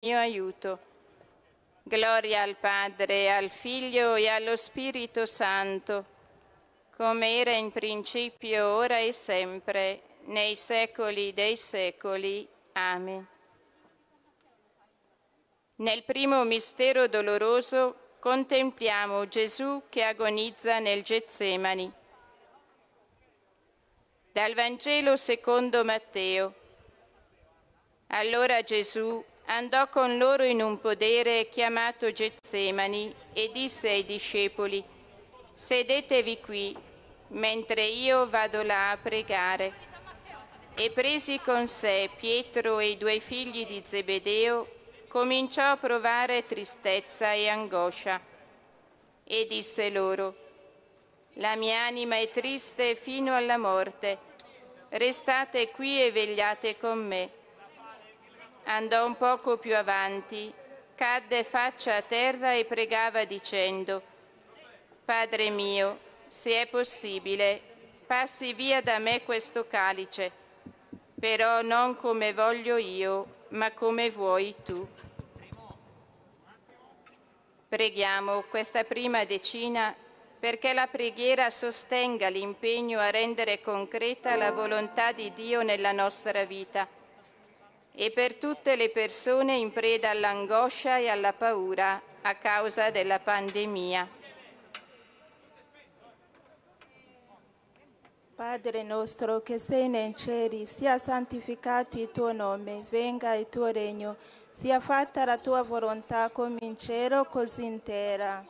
mio aiuto. Gloria al Padre, al Figlio e allo Spirito Santo, come era in principio, ora e sempre, nei secoli dei secoli. Amen. Nel primo mistero doloroso contempliamo Gesù che agonizza nel Getsemani. Dal Vangelo secondo Matteo. Allora Gesù andò con loro in un podere chiamato Getsemani e disse ai discepoli, sedetevi qui, mentre io vado là a pregare. E presi con sé Pietro e i due figli di Zebedeo, cominciò a provare tristezza e angoscia. E disse loro, la mia anima è triste fino alla morte, restate qui e vegliate con me andò un poco più avanti, cadde faccia a terra e pregava dicendo, Padre mio, se è possibile, passi via da me questo calice, però non come voglio io, ma come vuoi tu. Preghiamo questa prima decina perché la preghiera sostenga l'impegno a rendere concreta la volontà di Dio nella nostra vita e per tutte le persone in preda all'angoscia e alla paura a causa della pandemia. Padre nostro che sei nei cieli, sia santificato il tuo nome, venga il tuo regno, sia fatta la tua volontà come in cielo così in terra.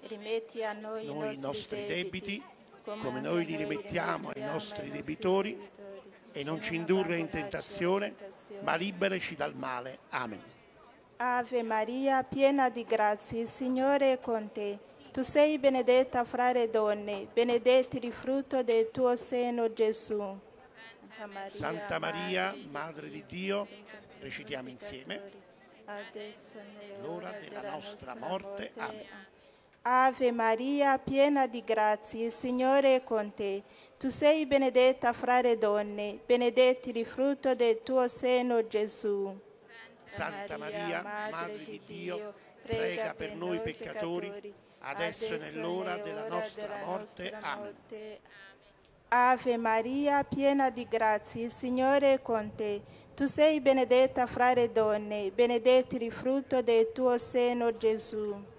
Rimetti a noi, noi i nostri debiti, come noi li rimettiamo ai nostri debitori e non ci indurre in tentazione, ma liberaci dal male. Amen. Ave Maria, piena di grazia, il Signore è con te. Tu sei benedetta fra le donne, benedetto il frutto del tuo seno, Gesù. Santa Maria, Santa Maria Madre di Dio, recitiamo insieme. L'ora della nostra morte. Amen. Ave Maria, piena di grazia, il Signore è con te. Tu sei benedetta fra le donne, benedetto il frutto del tuo seno, Gesù. Santa Maria, Madre di Dio, prega per noi peccatori, adesso e nell'ora della nostra morte. Amen. Ave Maria, piena di grazia, il Signore è con te. Tu sei benedetta fra le donne, benedetto il frutto del tuo seno, Gesù.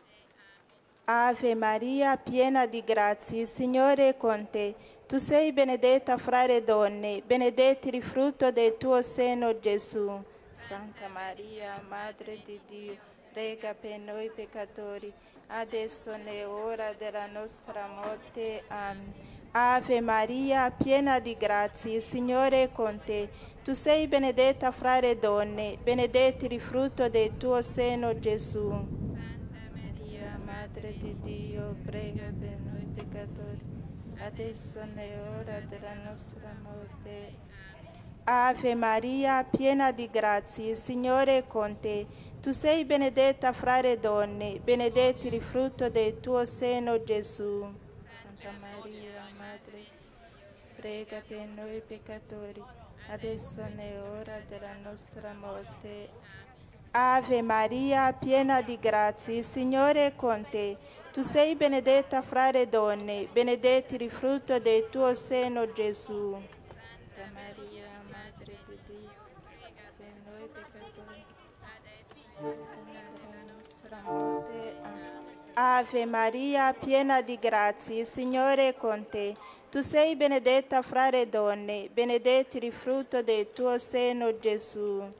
Ave Maria, piena di grazia, il Signore è con te. Tu sei benedetta fra le donne, benedetto il frutto del tuo seno, Gesù. Santa Maria, Madre di Dio, prega per noi peccatori, adesso è ora della nostra morte. Amen. Ave Maria, piena di grazia, il Signore è con te. Tu sei benedetta fra le donne, benedetto il frutto del tuo seno, Gesù. Di Dio, prega per noi peccatori adesso è ora della nostra morte. Ave Maria, piena di grazia, il Signore è con te. Tu sei benedetta fra le donne, benedetto il frutto del tuo seno, Gesù. Santa Maria, Madre, prega per noi peccatori, adesso è ora della nostra morte. Ave Maria, piena di grazia, il Signore è con te. Tu sei benedetta fra le donne, benedetto il frutto del tuo seno, Gesù. Santa Maria, Madre di Dio, prega per noi peccatori, nella nostra morte. Ave Maria, piena di grazia, il Signore è con te. Tu sei benedetta fra le donne, benedetto il frutto del tuo seno, Gesù.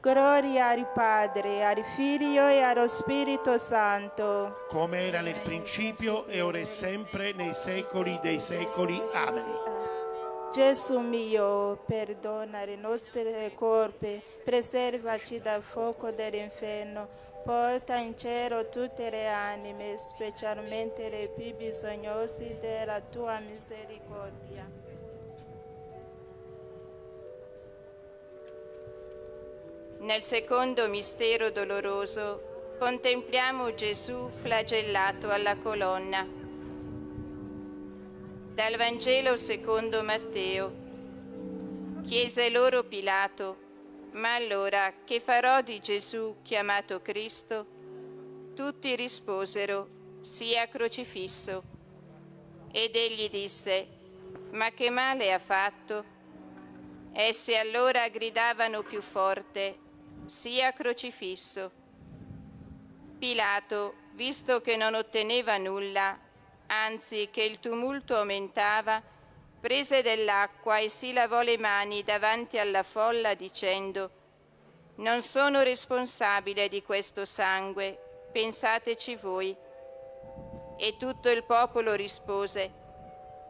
Gloria al Padre, al Figlio e allo Spirito Santo. Come era nel principio e ora e sempre nei secoli dei secoli. Amen. Gesù mio, perdona le nostre colpe, preservaci dal fuoco dell'inferno, porta in cielo tutte le anime, specialmente le più bisognose della tua misericordia. Nel secondo mistero doloroso contempliamo Gesù flagellato alla colonna. Dal Vangelo secondo Matteo. Chiese loro Pilato, ma allora che farò di Gesù chiamato Cristo? Tutti risposero, sia crocifisso. Ed egli disse, ma che male ha fatto? Essi allora gridavano più forte, sia crocifisso. Pilato, visto che non otteneva nulla, anzi che il tumulto aumentava, prese dell'acqua e si lavò le mani davanti alla folla dicendo, non sono responsabile di questo sangue, pensateci voi. E tutto il popolo rispose,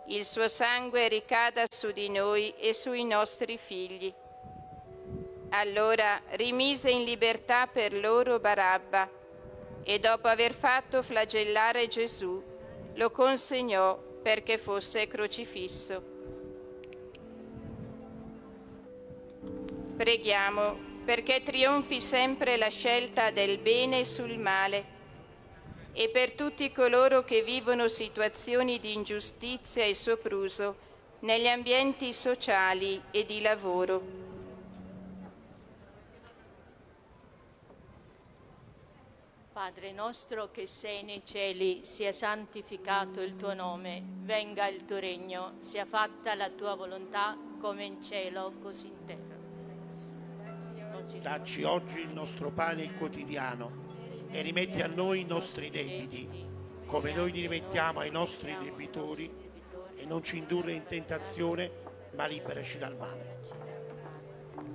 il suo sangue ricada su di noi e sui nostri figli. Allora rimise in libertà per loro Barabba e dopo aver fatto flagellare Gesù lo consegnò perché fosse crocifisso. Preghiamo perché trionfi sempre la scelta del bene sul male e per tutti coloro che vivono situazioni di ingiustizia e sopruso negli ambienti sociali e di lavoro. Padre nostro che sei nei cieli, sia santificato il tuo nome, venga il tuo regno, sia fatta la tua volontà come in cielo, così in terra. Dacci oggi il nostro pane quotidiano e rimetti a noi i nostri debiti, come noi li rimettiamo ai nostri debitori, e non ci indurre in tentazione, ma liberaci dal male.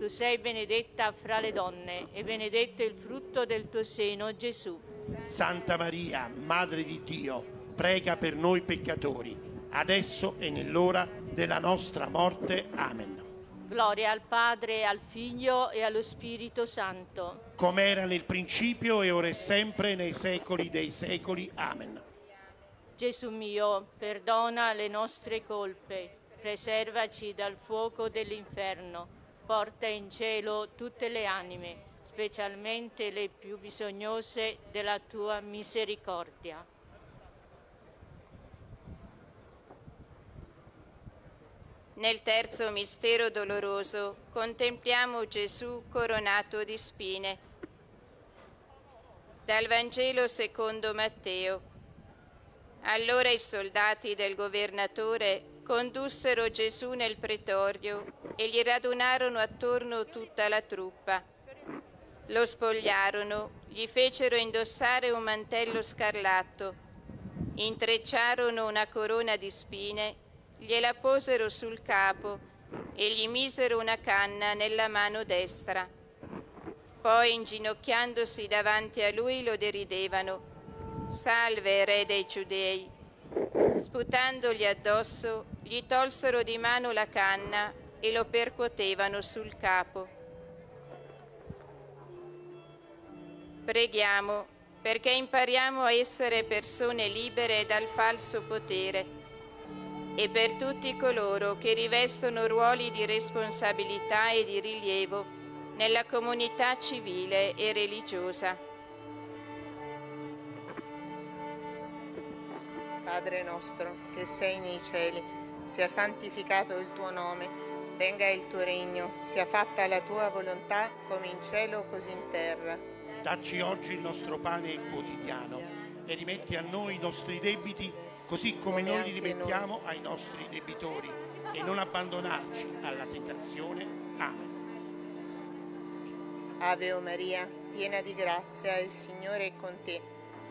Tu sei benedetta fra le donne e benedetto il frutto del tuo seno, Gesù. Santa Maria, Madre di Dio, prega per noi peccatori, adesso e nell'ora della nostra morte. Amen. Gloria al Padre, al Figlio e allo Spirito Santo. Come era nel principio e ora e sempre nei secoli dei secoli. Amen. Gesù mio, perdona le nostre colpe preservaci dal fuoco dell'inferno, porta in cielo tutte le anime, specialmente le più bisognose della tua misericordia. Nel terzo mistero doloroso contempliamo Gesù coronato di spine. Dal Vangelo secondo Matteo. Allora i soldati del governatore condussero Gesù nel pretorio e gli radunarono attorno tutta la truppa. Lo spogliarono, gli fecero indossare un mantello scarlatto, intrecciarono una corona di spine, gliela posero sul capo e gli misero una canna nella mano destra. Poi, inginocchiandosi davanti a lui, lo deridevano. Salve, re dei giudei! Sputandogli addosso, gli tolsero di mano la canna e lo percuotevano sul capo. Preghiamo perché impariamo a essere persone libere dal falso potere e per tutti coloro che rivestono ruoli di responsabilità e di rilievo nella comunità civile e religiosa. Padre nostro, che sei nei cieli, sia santificato il tuo nome, venga il tuo regno, sia fatta la tua volontà come in cielo così in terra. Dacci oggi il nostro pane quotidiano e rimetti a noi i nostri debiti così come, come noi li rimettiamo noi. ai nostri debitori e non abbandonarci alla tentazione. Amen. Ave o Maria, piena di grazia, il Signore è con te.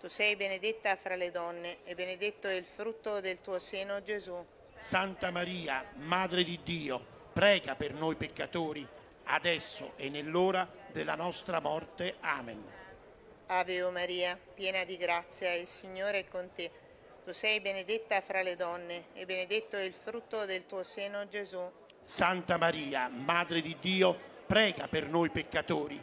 Tu sei benedetta fra le donne e benedetto è il frutto del tuo seno, Gesù. Santa Maria, Madre di Dio, prega per noi peccatori, adesso e nell'ora della nostra morte. Amen. Ave o Maria, piena di grazia, il Signore è con te. Tu sei benedetta fra le donne e benedetto è il frutto del tuo seno, Gesù. Santa Maria, Madre di Dio, prega per noi peccatori,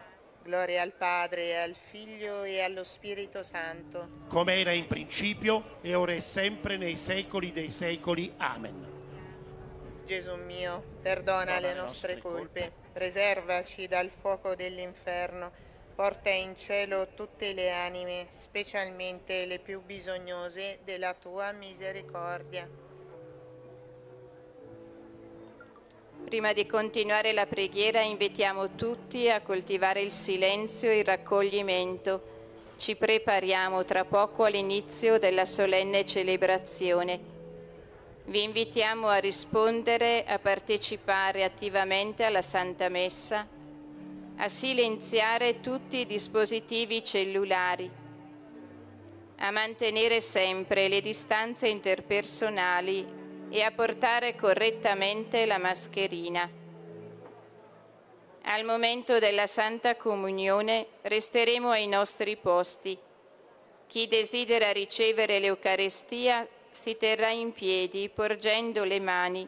Gloria al Padre, al Figlio e allo Spirito Santo. Come era in principio, e ora e sempre, nei secoli dei secoli. Amen. Gesù mio, perdona le nostre colpe, preservaci dal fuoco dell'inferno, porta in cielo tutte le anime, specialmente le più bisognose della tua misericordia. Prima di continuare la preghiera invitiamo tutti a coltivare il silenzio e il raccoglimento. Ci prepariamo tra poco all'inizio della solenne celebrazione. Vi invitiamo a rispondere, a partecipare attivamente alla Santa Messa, a silenziare tutti i dispositivi cellulari, a mantenere sempre le distanze interpersonali e a portare correttamente la mascherina. Al momento della Santa Comunione resteremo ai nostri posti. Chi desidera ricevere l'Eucarestia si terrà in piedi porgendo le mani,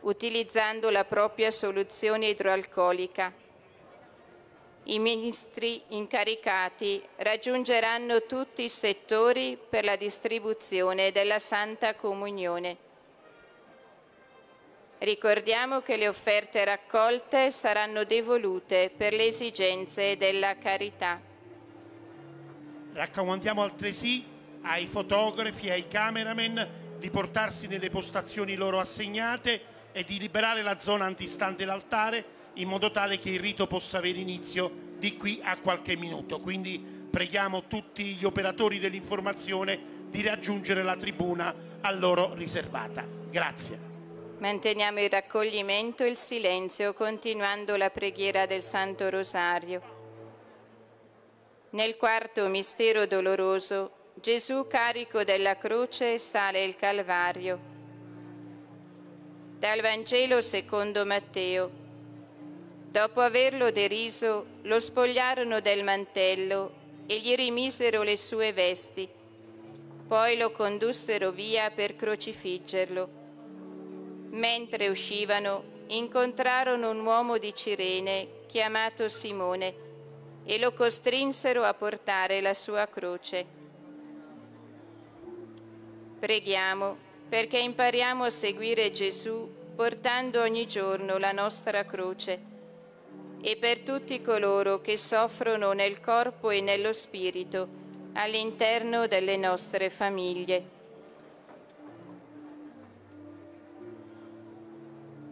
utilizzando la propria soluzione idroalcolica. I ministri incaricati raggiungeranno tutti i settori per la distribuzione della Santa Comunione. Ricordiamo che le offerte raccolte saranno devolute per le esigenze della carità. Raccomandiamo altresì ai fotografi e ai cameraman di portarsi nelle postazioni loro assegnate e di liberare la zona antistante l'altare in modo tale che il rito possa avere inizio di qui a qualche minuto. Quindi preghiamo tutti gli operatori dell'informazione di raggiungere la tribuna a loro riservata. Grazie. Manteniamo il raccoglimento e il silenzio continuando la preghiera del Santo Rosario. Nel quarto mistero doloroso, Gesù carico della croce sale il Calvario. Dal Vangelo secondo Matteo. Dopo averlo deriso, lo spogliarono del mantello e gli rimisero le sue vesti. Poi lo condussero via per crocifiggerlo. Mentre uscivano, incontrarono un uomo di Cirene chiamato Simone e lo costrinsero a portare la sua croce. Preghiamo perché impariamo a seguire Gesù portando ogni giorno la nostra croce e per tutti coloro che soffrono nel corpo e nello spirito all'interno delle nostre famiglie.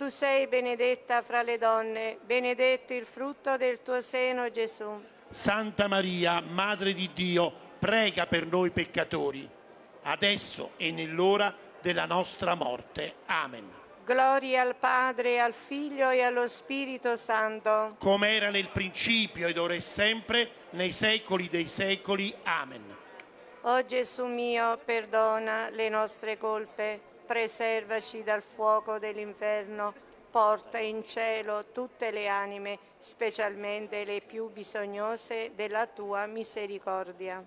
Tu sei benedetta fra le donne, benedetto il frutto del tuo seno, Gesù. Santa Maria, Madre di Dio, prega per noi peccatori, adesso e nell'ora della nostra morte. Amen. Gloria al Padre, al Figlio e allo Spirito Santo. Come era nel principio ed ora e sempre, nei secoli dei secoli. Amen. O Gesù mio, perdona le nostre colpe, preservaci dal fuoco dell'inferno, porta in cielo tutte le anime, specialmente le più bisognose della tua misericordia.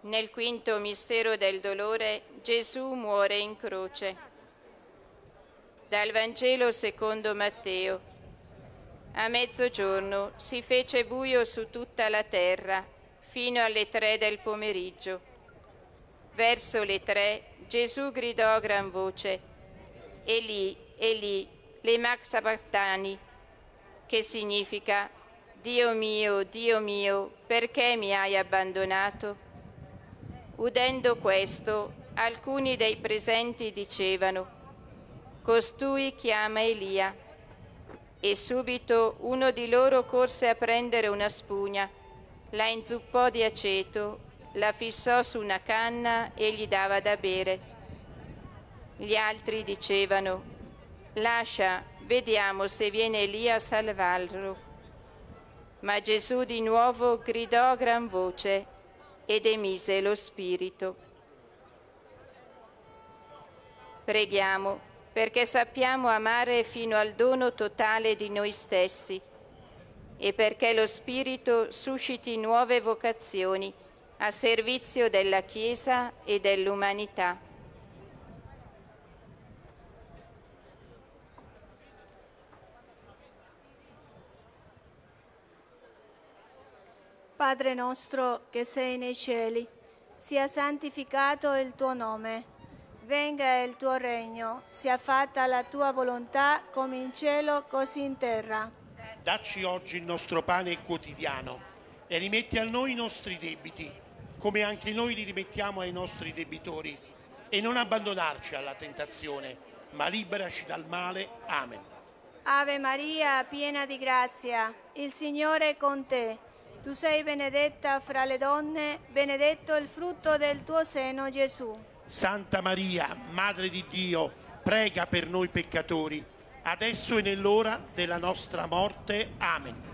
Nel quinto mistero del dolore Gesù muore in croce. Dal Vangelo secondo Matteo. A mezzogiorno si fece buio su tutta la terra fino alle tre del pomeriggio. Verso le tre Gesù gridò a gran voce, Eli, Eli, lema sabachthani, che significa Dio mio, Dio mio, perché mi hai abbandonato? Udendo questo, alcuni dei presenti dicevano, Costui chiama Elia. E subito uno di loro corse a prendere una spugna, la inzuppò di aceto, la fissò su una canna e gli dava da bere. Gli altri dicevano, lascia, vediamo se viene Elia a salvarlo. Ma Gesù di nuovo gridò a gran voce ed emise lo Spirito. Preghiamo perché sappiamo amare fino al dono totale di noi stessi e perché lo Spirito susciti nuove vocazioni a servizio della Chiesa e dell'umanità. Padre nostro che sei nei cieli, sia santificato il tuo nome, venga il tuo regno, sia fatta la tua volontà come in cielo così in terra. Dacci oggi il nostro pane quotidiano e rimetti a noi i nostri debiti, come anche noi li rimettiamo ai nostri debitori, e non abbandonarci alla tentazione, ma liberaci dal male. Amen. Ave Maria, piena di grazia, il Signore è con te. Tu sei benedetta fra le donne, benedetto il frutto del tuo seno, Gesù. Santa Maria, Madre di Dio, prega per noi peccatori, adesso e nell'ora della nostra morte. Amen.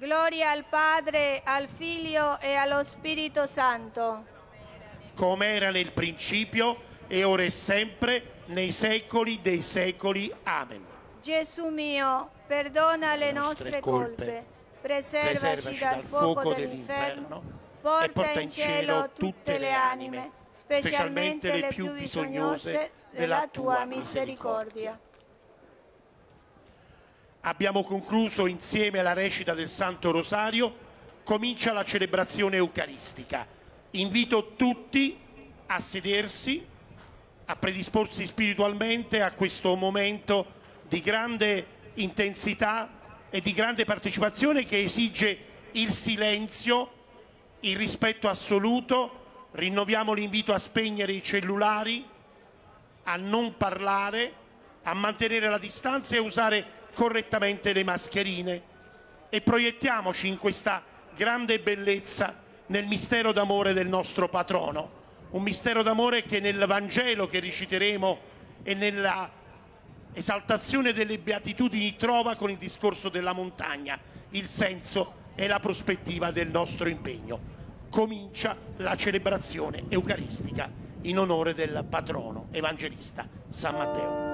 Gloria al Padre, al Figlio e allo Spirito Santo. Come era nel principio, e ora e sempre, nei secoli dei secoli. Amen. Gesù mio, perdona le nostre colpe, preservaci dal fuoco dell'inferno, porta in cielo tutte le anime, specialmente le più bisognose della tua misericordia. Abbiamo concluso insieme la recita del Santo Rosario, comincia la celebrazione eucaristica. Invito tutti a sedersi, a predisporsi spiritualmente a questo momento di grande intensità e di grande partecipazione che esige il silenzio, il rispetto assoluto. Rinnoviamo l'invito a spegnere i cellulari, a non parlare, a mantenere la distanza e a usare correttamente le mascherine e proiettiamoci in questa grande bellezza nel mistero d'amore del nostro patrono, un mistero d'amore che nel Vangelo che reciteremo e nella esaltazione delle beatitudini trova con il discorso della montagna il senso e la prospettiva del nostro impegno. Comincia la celebrazione eucaristica in onore del patrono evangelista San Matteo.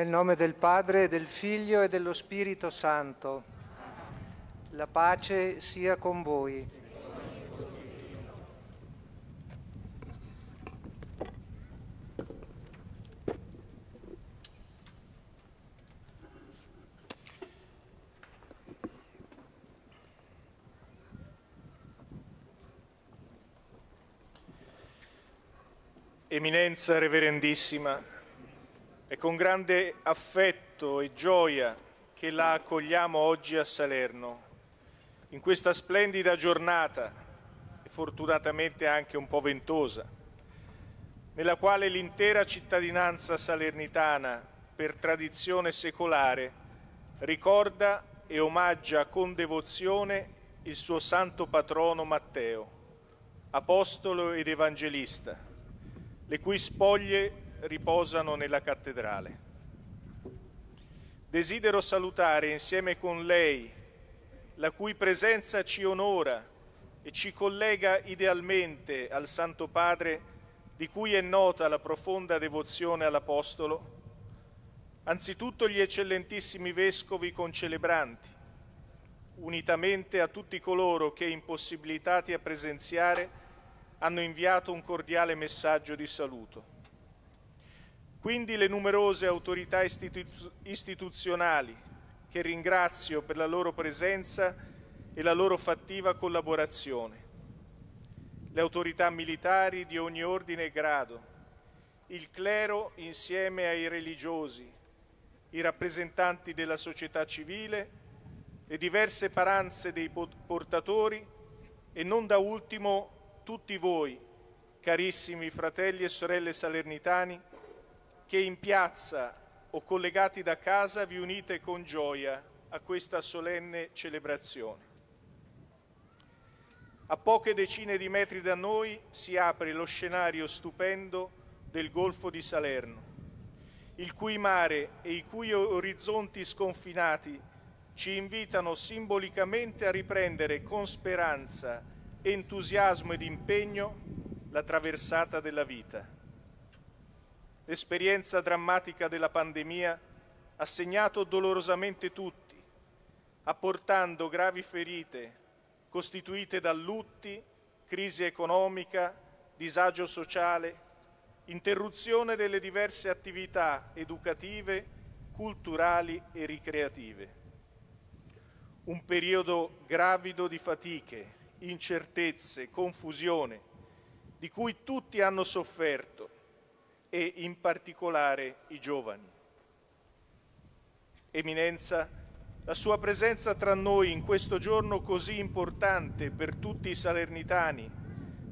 Nel nome del Padre, del Figlio e dello Spirito Santo. La pace sia con voi. Eminenza Reverendissima, è con grande affetto e gioia che la accogliamo oggi a Salerno, in questa splendida giornata, e fortunatamente anche un po' ventosa, nella quale l'intera cittadinanza salernitana, per tradizione secolare, ricorda e omaggia con devozione il suo santo patrono Matteo, apostolo ed evangelista le cui spoglie riposano nella cattedrale. Desidero salutare insieme con lei, la cui presenza ci onora e ci collega idealmente al Santo Padre, di cui è nota la profonda devozione all'Apostolo, anzitutto gli eccellentissimi vescovi concelebranti, unitamente a tutti coloro che, impossibilitati a presenziare, hanno inviato un cordiale messaggio di saluto. Quindi le numerose autorità istitu- istituzionali, che ringrazio per la loro presenza e la loro fattiva collaborazione, le autorità militari di ogni ordine e grado, il clero insieme ai religiosi, i rappresentanti della società civile, le diverse paranze dei portatori e non da ultimo tutti voi, carissimi fratelli e sorelle salernitani, che in piazza o collegati da casa vi unite con gioia a questa solenne celebrazione. A poche decine di metri da noi si apre lo scenario stupendo del Golfo di Salerno, il cui mare e i cui orizzonti sconfinati ci invitano simbolicamente a riprendere con speranza entusiasmo ed impegno la traversata della vita. L'esperienza drammatica della pandemia ha segnato dolorosamente tutti, apportando gravi ferite costituite da lutti, crisi economica, disagio sociale, interruzione delle diverse attività educative, culturali e ricreative. Un periodo gravido di fatiche, incertezze, confusione, di cui tutti hanno sofferto e in particolare i giovani. Eminenza, la sua presenza tra noi in questo giorno così importante per tutti i salernitani,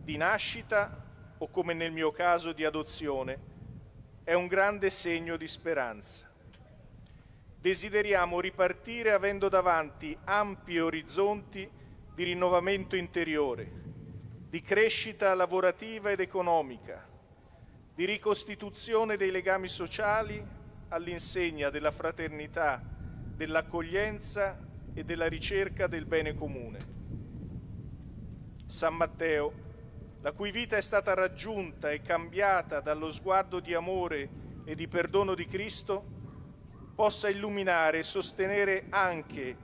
di nascita o come nel mio caso di adozione, è un grande segno di speranza. Desideriamo ripartire avendo davanti ampi orizzonti di rinnovamento interiore, di crescita lavorativa ed economica, di ricostituzione dei legami sociali all'insegna della fraternità, dell'accoglienza e della ricerca del bene comune. San Matteo, la cui vita è stata raggiunta e cambiata dallo sguardo di amore e di perdono di Cristo, possa illuminare e sostenere anche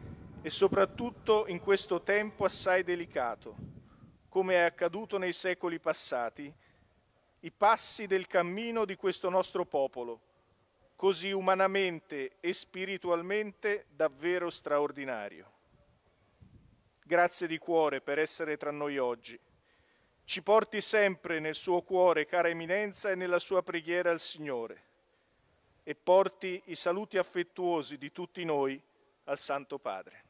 e soprattutto in questo tempo assai delicato, come è accaduto nei secoli passati, i passi del cammino di questo nostro popolo, così umanamente e spiritualmente davvero straordinario. Grazie di cuore per essere tra noi oggi. Ci porti sempre nel suo cuore, cara eminenza, e nella sua preghiera al Signore, e porti i saluti affettuosi di tutti noi al Santo Padre.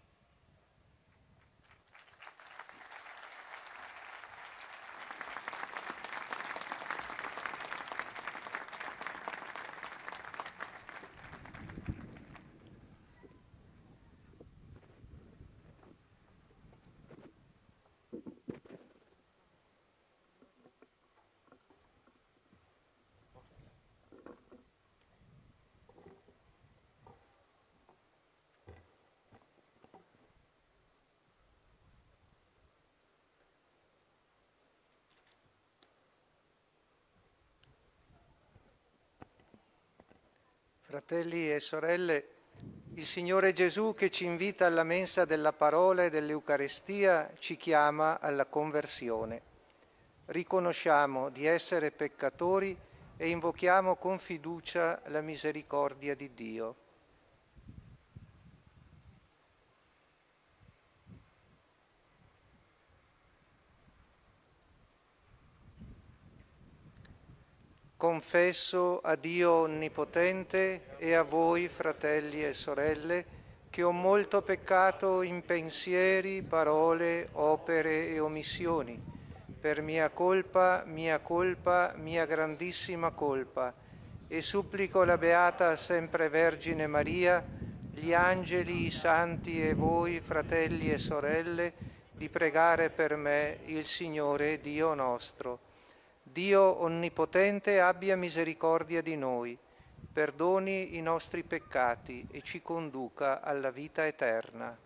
Fratelli e sorelle, il Signore Gesù che ci invita alla mensa della parola e dell'Eucarestia ci chiama alla conversione. Riconosciamo di essere peccatori e invochiamo con fiducia la misericordia di Dio. Confesso a Dio Onnipotente e a voi, fratelli e sorelle, che ho molto peccato in pensieri, parole, opere e omissioni, per mia colpa, mia colpa, mia grandissima colpa, e supplico la Beata Sempre Vergine Maria, gli angeli, i santi e voi, fratelli e sorelle, di pregare per me il Signore Dio nostro. Dio Onnipotente abbia misericordia di noi, perdoni i nostri peccati e ci conduca alla vita eterna.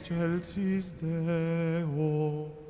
excelsis Deo.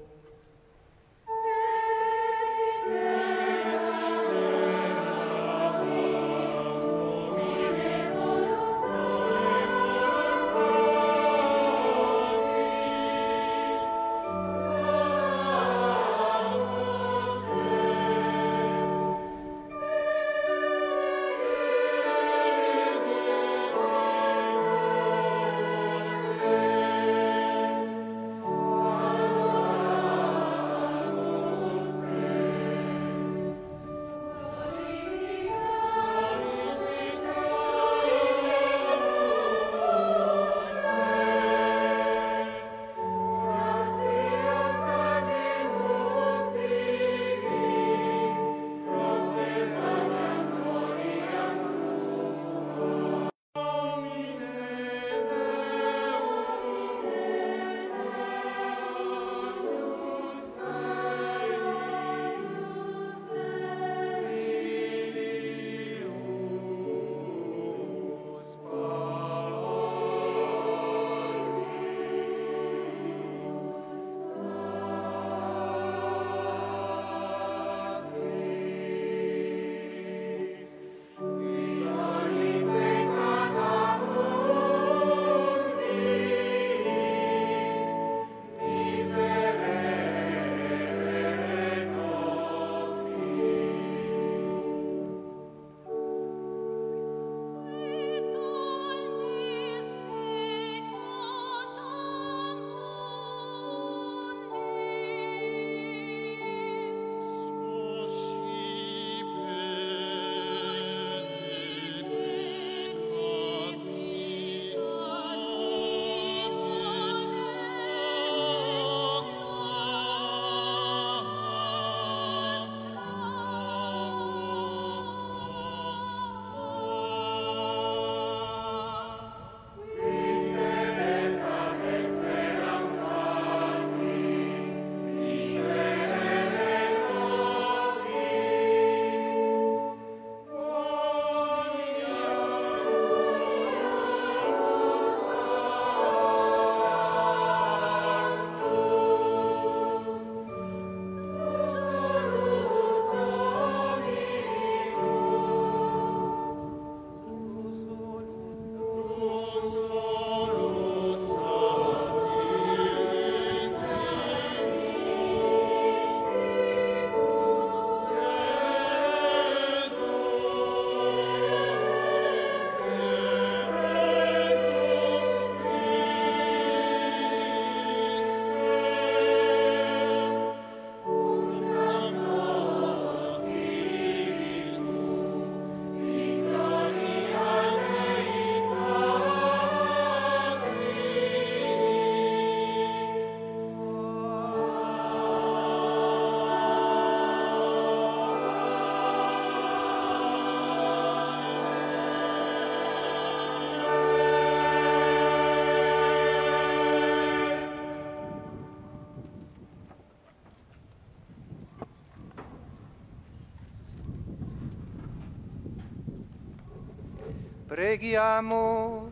Preghiamo.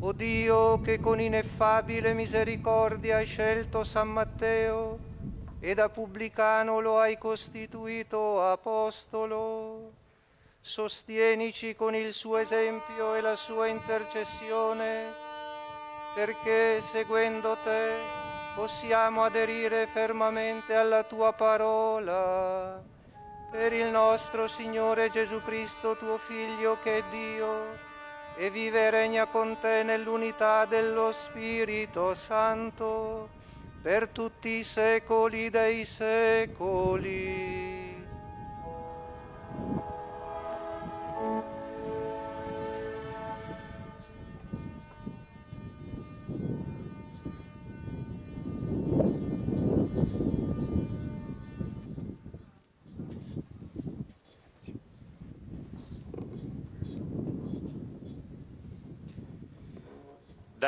O Dio che con ineffabile misericordia hai scelto San Matteo e da pubblicano lo hai costituito apostolo, sostienici con il suo esempio e la sua intercessione, perché seguendo te possiamo aderire fermamente alla tua parola. Per il nostro Signore Gesù Cristo, tuo Figlio, che è Dio, e vive e regna con te nell'unità dello Spirito Santo, per tutti i secoli dei secoli.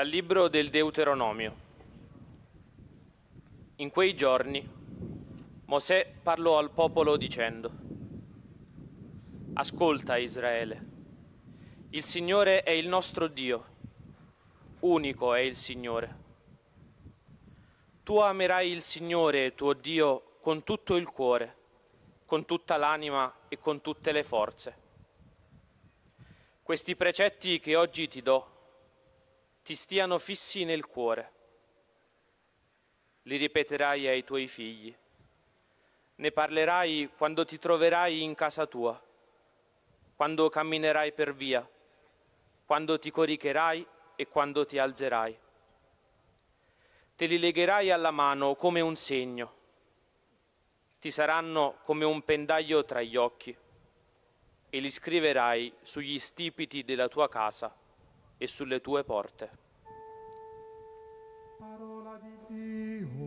Dal libro del Deuteronomio. In quei giorni Mosè parlò al popolo dicendo, Ascolta Israele, il Signore è il nostro Dio, unico è il Signore. Tu amerai il Signore tuo Dio con tutto il cuore, con tutta l'anima e con tutte le forze. Questi precetti che oggi ti do ti stiano fissi nel cuore. Li ripeterai ai tuoi figli. Ne parlerai quando ti troverai in casa tua, quando camminerai per via, quando ti coricherai e quando ti alzerai. Te li legherai alla mano come un segno. Ti saranno come un pendaglio tra gli occhi e li scriverai sugli stipiti della tua casa e sulle tue porte. Parola di Dio.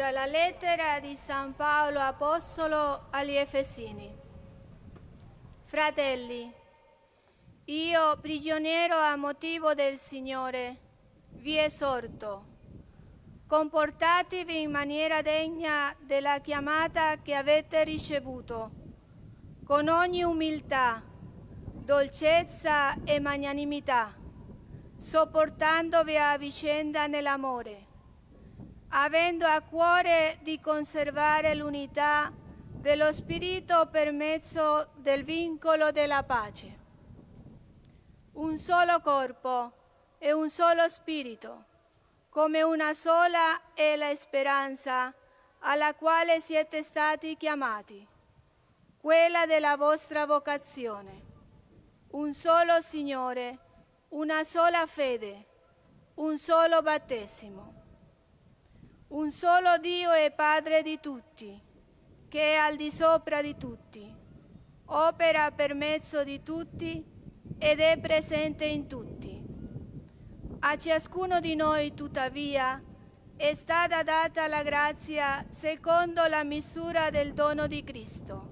Dalla lettera di San Paolo Apostolo agli Efesini. Fratelli, io prigioniero a motivo del Signore, vi esorto, comportatevi in maniera degna della chiamata che avete ricevuto, con ogni umiltà, dolcezza e magnanimità, sopportandovi a vicenda nell'amore avendo a cuore di conservare l'unità dello Spirito per mezzo del vincolo della pace. Un solo corpo e un solo Spirito, come una sola è la speranza alla quale siete stati chiamati, quella della vostra vocazione. Un solo Signore, una sola fede, un solo battesimo un solo Dio e Padre di tutti, che è al di sopra di tutti, opera per mezzo di tutti ed è presente in tutti. A ciascuno di noi, tuttavia, è stata data la grazia secondo la misura del dono di Cristo.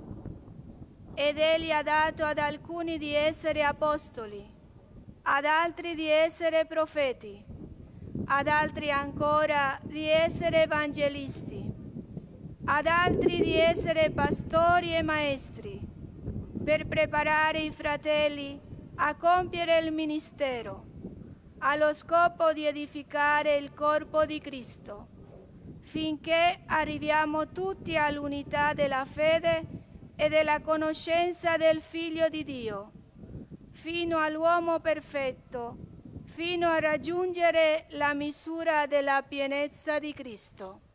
Ed Egli ha dato ad alcuni di essere apostoli, ad altri di essere profeti, ad altri ancora di essere evangelisti, ad altri di essere pastori e maestri, per preparare i fratelli a compiere il ministero, allo scopo di edificare il corpo di Cristo, finché arriviamo tutti all'unità della fede e della conoscenza del Figlio di Dio, fino all'uomo perfetto fino a raggiungere la misura della pienezza di Cristo.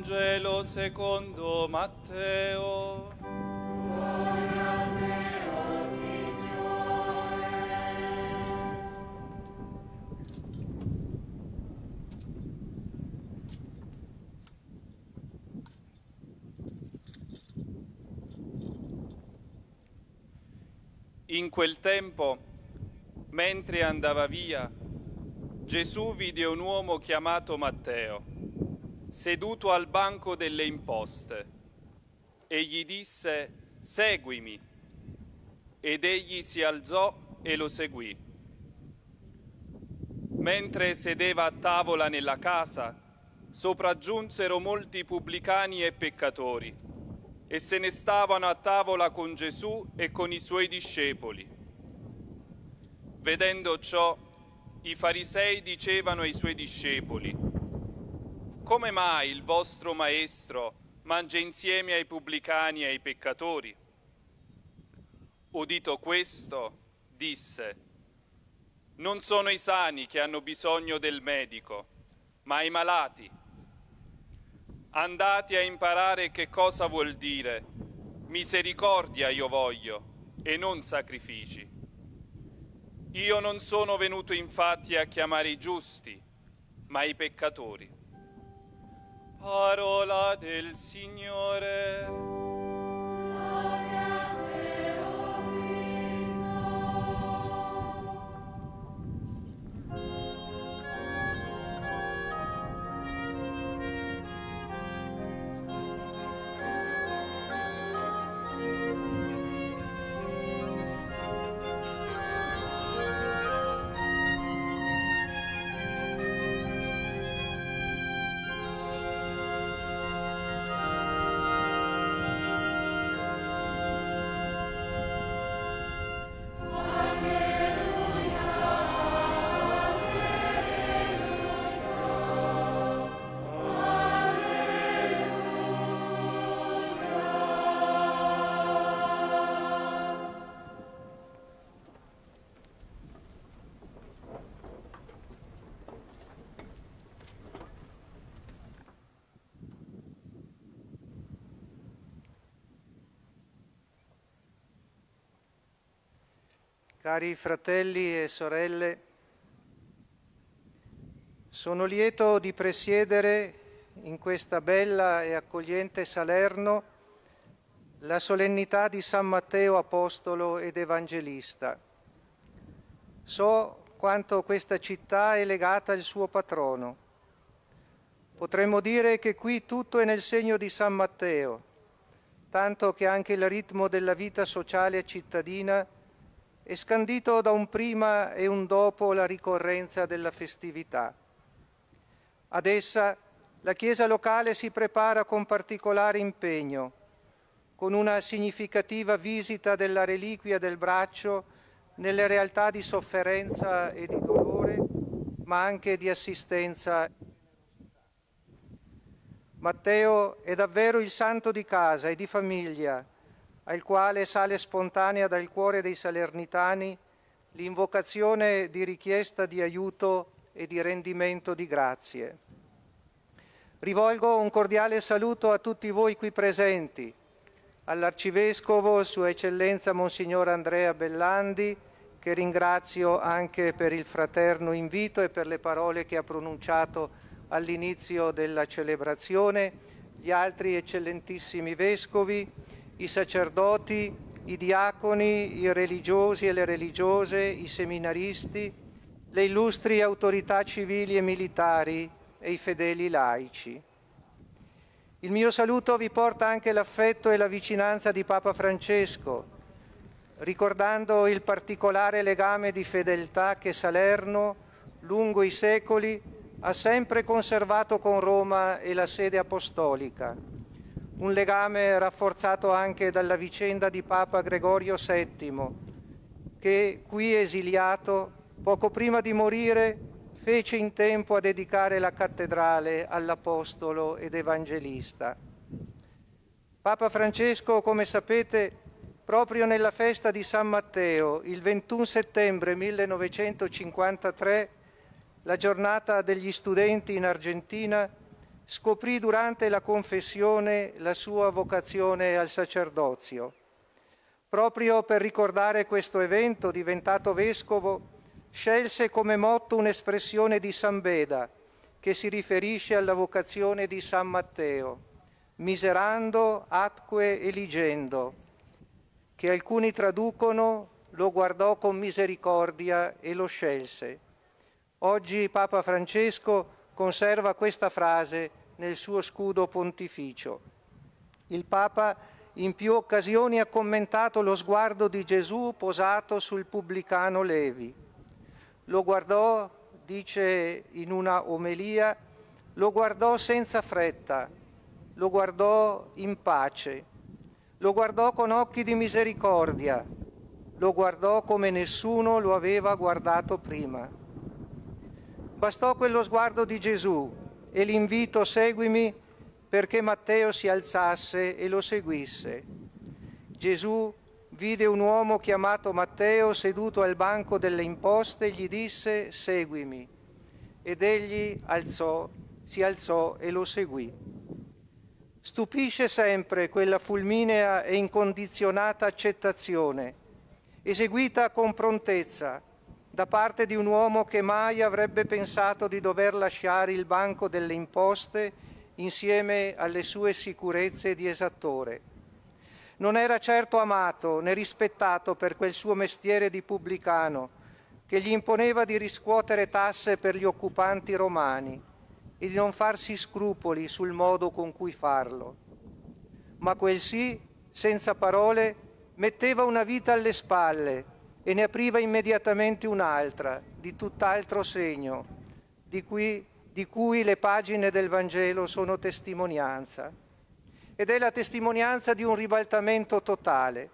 Vangelo secondo Matteo. In quel tempo, mentre andava via, Gesù vide un uomo chiamato Matteo seduto al banco delle imposte, e gli disse, seguimi. Ed egli si alzò e lo seguì. Mentre sedeva a tavola nella casa, sopraggiunsero molti pubblicani e peccatori, e se ne stavano a tavola con Gesù e con i suoi discepoli. Vedendo ciò, i farisei dicevano ai suoi discepoli, come mai il vostro maestro mangia insieme ai pubblicani e ai peccatori? Udito questo, disse, non sono i sani che hanno bisogno del medico, ma i malati. Andate a imparare che cosa vuol dire misericordia io voglio e non sacrifici. Io non sono venuto infatti a chiamare i giusti, ma i peccatori. Parola del Signore. Cari fratelli e sorelle, sono lieto di presiedere in questa bella e accogliente Salerno la solennità di San Matteo Apostolo ed Evangelista. So quanto questa città è legata al suo patrono. Potremmo dire che qui tutto è nel segno di San Matteo, tanto che anche il ritmo della vita sociale e cittadina è scandito da un prima e un dopo la ricorrenza della festività. Ad essa la Chiesa locale si prepara con particolare impegno, con una significativa visita della reliquia del braccio nelle realtà di sofferenza e di dolore, ma anche di assistenza. Matteo è davvero il santo di casa e di famiglia, al quale sale spontanea dal cuore dei salernitani l'invocazione di richiesta di aiuto e di rendimento di grazie. Rivolgo un cordiale saluto a tutti voi qui presenti, all'Arcivescovo, Sua Eccellenza Monsignor Andrea Bellandi, che ringrazio anche per il fraterno invito e per le parole che ha pronunciato all'inizio della celebrazione, gli altri eccellentissimi vescovi, i sacerdoti, i diaconi, i religiosi e le religiose, i seminaristi, le illustri autorità civili e militari e i fedeli laici. Il mio saluto vi porta anche l'affetto e la vicinanza di Papa Francesco, ricordando il particolare legame di fedeltà che Salerno, lungo i secoli, ha sempre conservato con Roma e la sede apostolica un legame rafforzato anche dalla vicenda di Papa Gregorio VII, che qui esiliato, poco prima di morire, fece in tempo a dedicare la cattedrale all'Apostolo ed Evangelista. Papa Francesco, come sapete, proprio nella festa di San Matteo, il 21 settembre 1953, la giornata degli studenti in Argentina, scoprì durante la confessione la sua vocazione al sacerdozio. Proprio per ricordare questo evento, diventato vescovo, scelse come motto un'espressione di San Beda che si riferisce alla vocazione di San Matteo, miserando atque eligendo, che alcuni traducono lo guardò con misericordia e lo scelse. Oggi Papa Francesco conserva questa frase nel suo scudo pontificio. Il Papa in più occasioni ha commentato lo sguardo di Gesù posato sul pubblicano Levi. Lo guardò, dice in una omelia, lo guardò senza fretta, lo guardò in pace, lo guardò con occhi di misericordia, lo guardò come nessuno lo aveva guardato prima. Bastò quello sguardo di Gesù e l'invito seguimi perché Matteo si alzasse e lo seguisse. Gesù vide un uomo chiamato Matteo seduto al banco delle imposte e gli disse seguimi. Ed egli alzò, si alzò e lo seguì. Stupisce sempre quella fulminea e incondizionata accettazione, eseguita con prontezza da parte di un uomo che mai avrebbe pensato di dover lasciare il banco delle imposte insieme alle sue sicurezze di esattore. Non era certo amato né rispettato per quel suo mestiere di pubblicano che gli imponeva di riscuotere tasse per gli occupanti romani e di non farsi scrupoli sul modo con cui farlo. Ma quel sì, senza parole, metteva una vita alle spalle e ne apriva immediatamente un'altra, di tutt'altro segno, di cui di cui le pagine del Vangelo sono testimonianza. Ed è la testimonianza di un ribaltamento totale.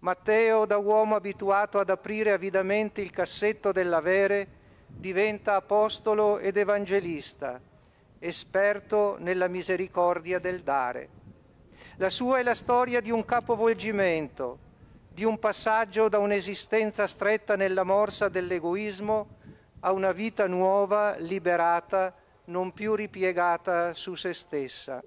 Matteo, da uomo abituato ad aprire avidamente il cassetto dell'avere, diventa apostolo ed evangelista, esperto nella misericordia del dare. La sua è la storia di un capovolgimento, di un passaggio da un'esistenza stretta nella morsa dell'egoismo a una vita nuova, liberata, non più ripiegata su se stessa.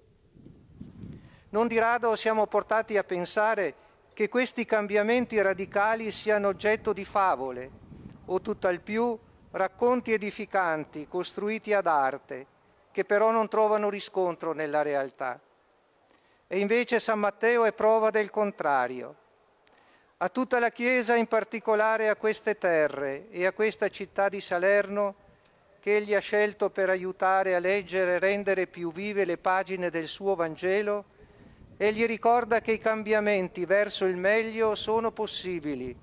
Non di rado siamo portati a pensare che questi cambiamenti radicali siano oggetto di favole o tutt'al più racconti edificanti costruiti ad arte, che però non trovano riscontro nella realtà. E invece San Matteo è prova del contrario a tutta la Chiesa, in particolare a queste terre e a questa città di Salerno, che Egli ha scelto per aiutare a leggere e rendere più vive le pagine del suo Vangelo, Egli ricorda che i cambiamenti verso il meglio sono possibili,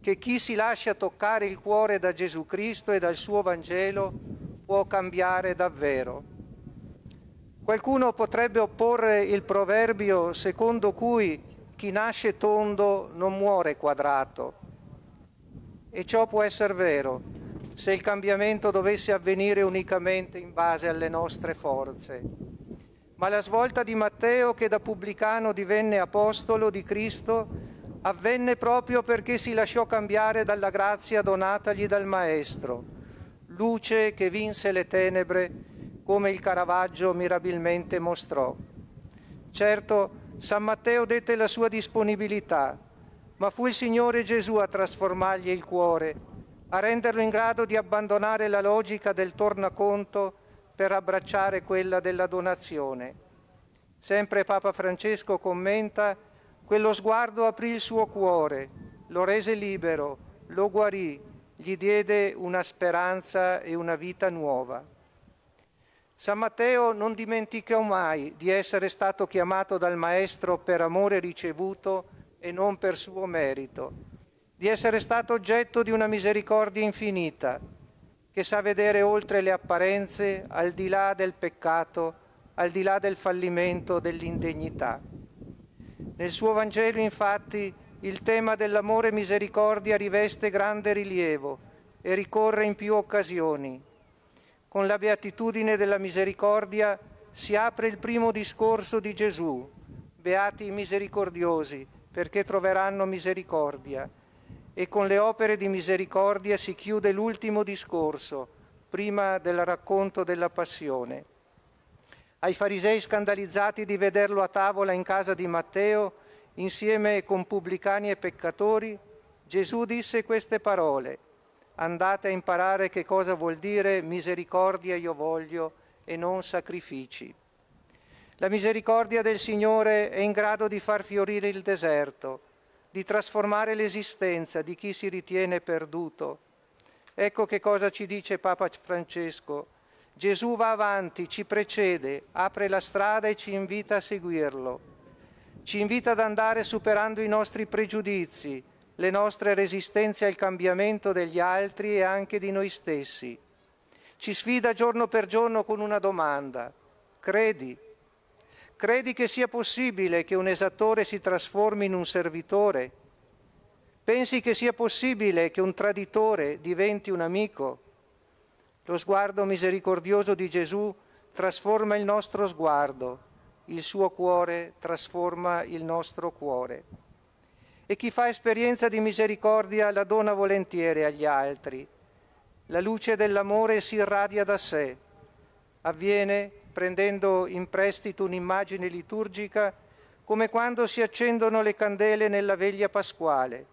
che chi si lascia toccare il cuore da Gesù Cristo e dal suo Vangelo può cambiare davvero. Qualcuno potrebbe opporre il proverbio secondo cui chi nasce tondo non muore quadrato. E ciò può essere vero se il cambiamento dovesse avvenire unicamente in base alle nostre forze. Ma la svolta di Matteo, che da pubblicano divenne apostolo di Cristo, avvenne proprio perché si lasciò cambiare dalla grazia donatagli dal Maestro, luce che vinse le tenebre, come il Caravaggio mirabilmente mostrò. Certo, San Matteo dette la sua disponibilità, ma fu il Signore Gesù a trasformargli il cuore, a renderlo in grado di abbandonare la logica del tornaconto per abbracciare quella della donazione. Sempre Papa Francesco commenta, quello sguardo aprì il suo cuore, lo rese libero, lo guarì, gli diede una speranza e una vita nuova. San Matteo non dimenticò mai di essere stato chiamato dal Maestro per amore ricevuto e non per suo merito, di essere stato oggetto di una misericordia infinita, che sa vedere oltre le apparenze, al di là del peccato, al di là del fallimento, dell'indegnità. Nel suo Vangelo, infatti, il tema dell'amore misericordia riveste grande rilievo e ricorre in più occasioni con la beatitudine della misericordia si apre il primo discorso di Gesù. Beati i misericordiosi, perché troveranno misericordia. E con le opere di misericordia si chiude l'ultimo discorso, prima del racconto della passione. Ai farisei scandalizzati di vederlo a tavola in casa di Matteo, insieme con pubblicani e peccatori, Gesù disse queste parole andate a imparare che cosa vuol dire misericordia io voglio e non sacrifici. La misericordia del Signore è in grado di far fiorire il deserto, di trasformare l'esistenza di chi si ritiene perduto. Ecco che cosa ci dice Papa Francesco. Gesù va avanti, ci precede, apre la strada e ci invita a seguirlo. Ci invita ad andare superando i nostri pregiudizi, le nostre resistenze al cambiamento degli altri e anche di noi stessi. Ci sfida giorno per giorno con una domanda. Credi? Credi che sia possibile che un esattore si trasformi in un servitore? Pensi che sia possibile che un traditore diventi un amico? Lo sguardo misericordioso di Gesù trasforma il nostro sguardo, il suo cuore trasforma il nostro cuore. E chi fa esperienza di misericordia la dona volentieri agli altri. La luce dell'amore si irradia da sé. Avviene prendendo in prestito un'immagine liturgica come quando si accendono le candele nella veglia pasquale.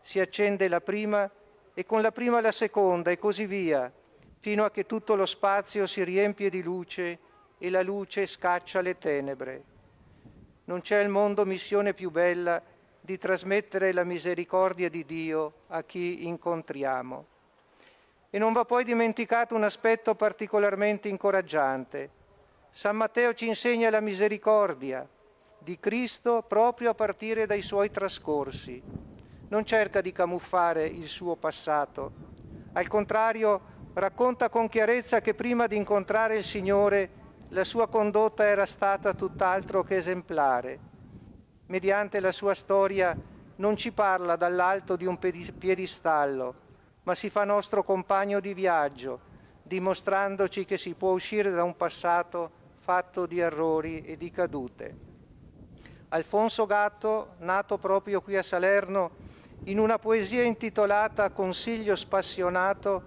Si accende la prima e con la prima la seconda e così via, fino a che tutto lo spazio si riempie di luce e la luce scaccia le tenebre. Non c'è al mondo missione più bella di trasmettere la misericordia di Dio a chi incontriamo. E non va poi dimenticato un aspetto particolarmente incoraggiante. San Matteo ci insegna la misericordia di Cristo proprio a partire dai suoi trascorsi. Non cerca di camuffare il suo passato, al contrario racconta con chiarezza che prima di incontrare il Signore la sua condotta era stata tutt'altro che esemplare. Mediante la sua storia non ci parla dall'alto di un piedistallo, ma si fa nostro compagno di viaggio, dimostrandoci che si può uscire da un passato fatto di errori e di cadute. Alfonso Gatto, nato proprio qui a Salerno, in una poesia intitolata Consiglio spassionato,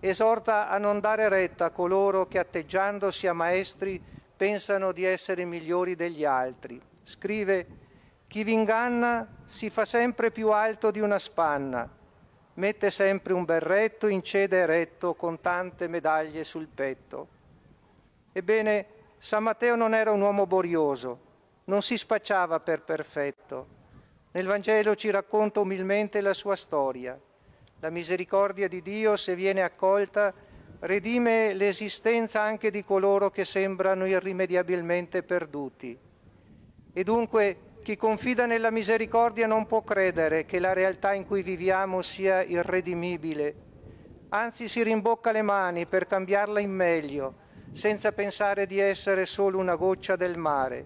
esorta a non dare retta a coloro che atteggiandosi a maestri pensano di essere migliori degli altri. Scrive, chi vi inganna si fa sempre più alto di una spanna, mette sempre un berretto, incede eretto con tante medaglie sul petto. Ebbene, San Matteo non era un uomo borioso, non si spacciava per perfetto. Nel Vangelo ci racconta umilmente la sua storia la misericordia di Dio, se viene accolta, redime l'esistenza anche di coloro che sembrano irrimediabilmente perduti. E dunque chi confida nella misericordia non può credere che la realtà in cui viviamo sia irredimibile, anzi si rimbocca le mani per cambiarla in meglio, senza pensare di essere solo una goccia del mare.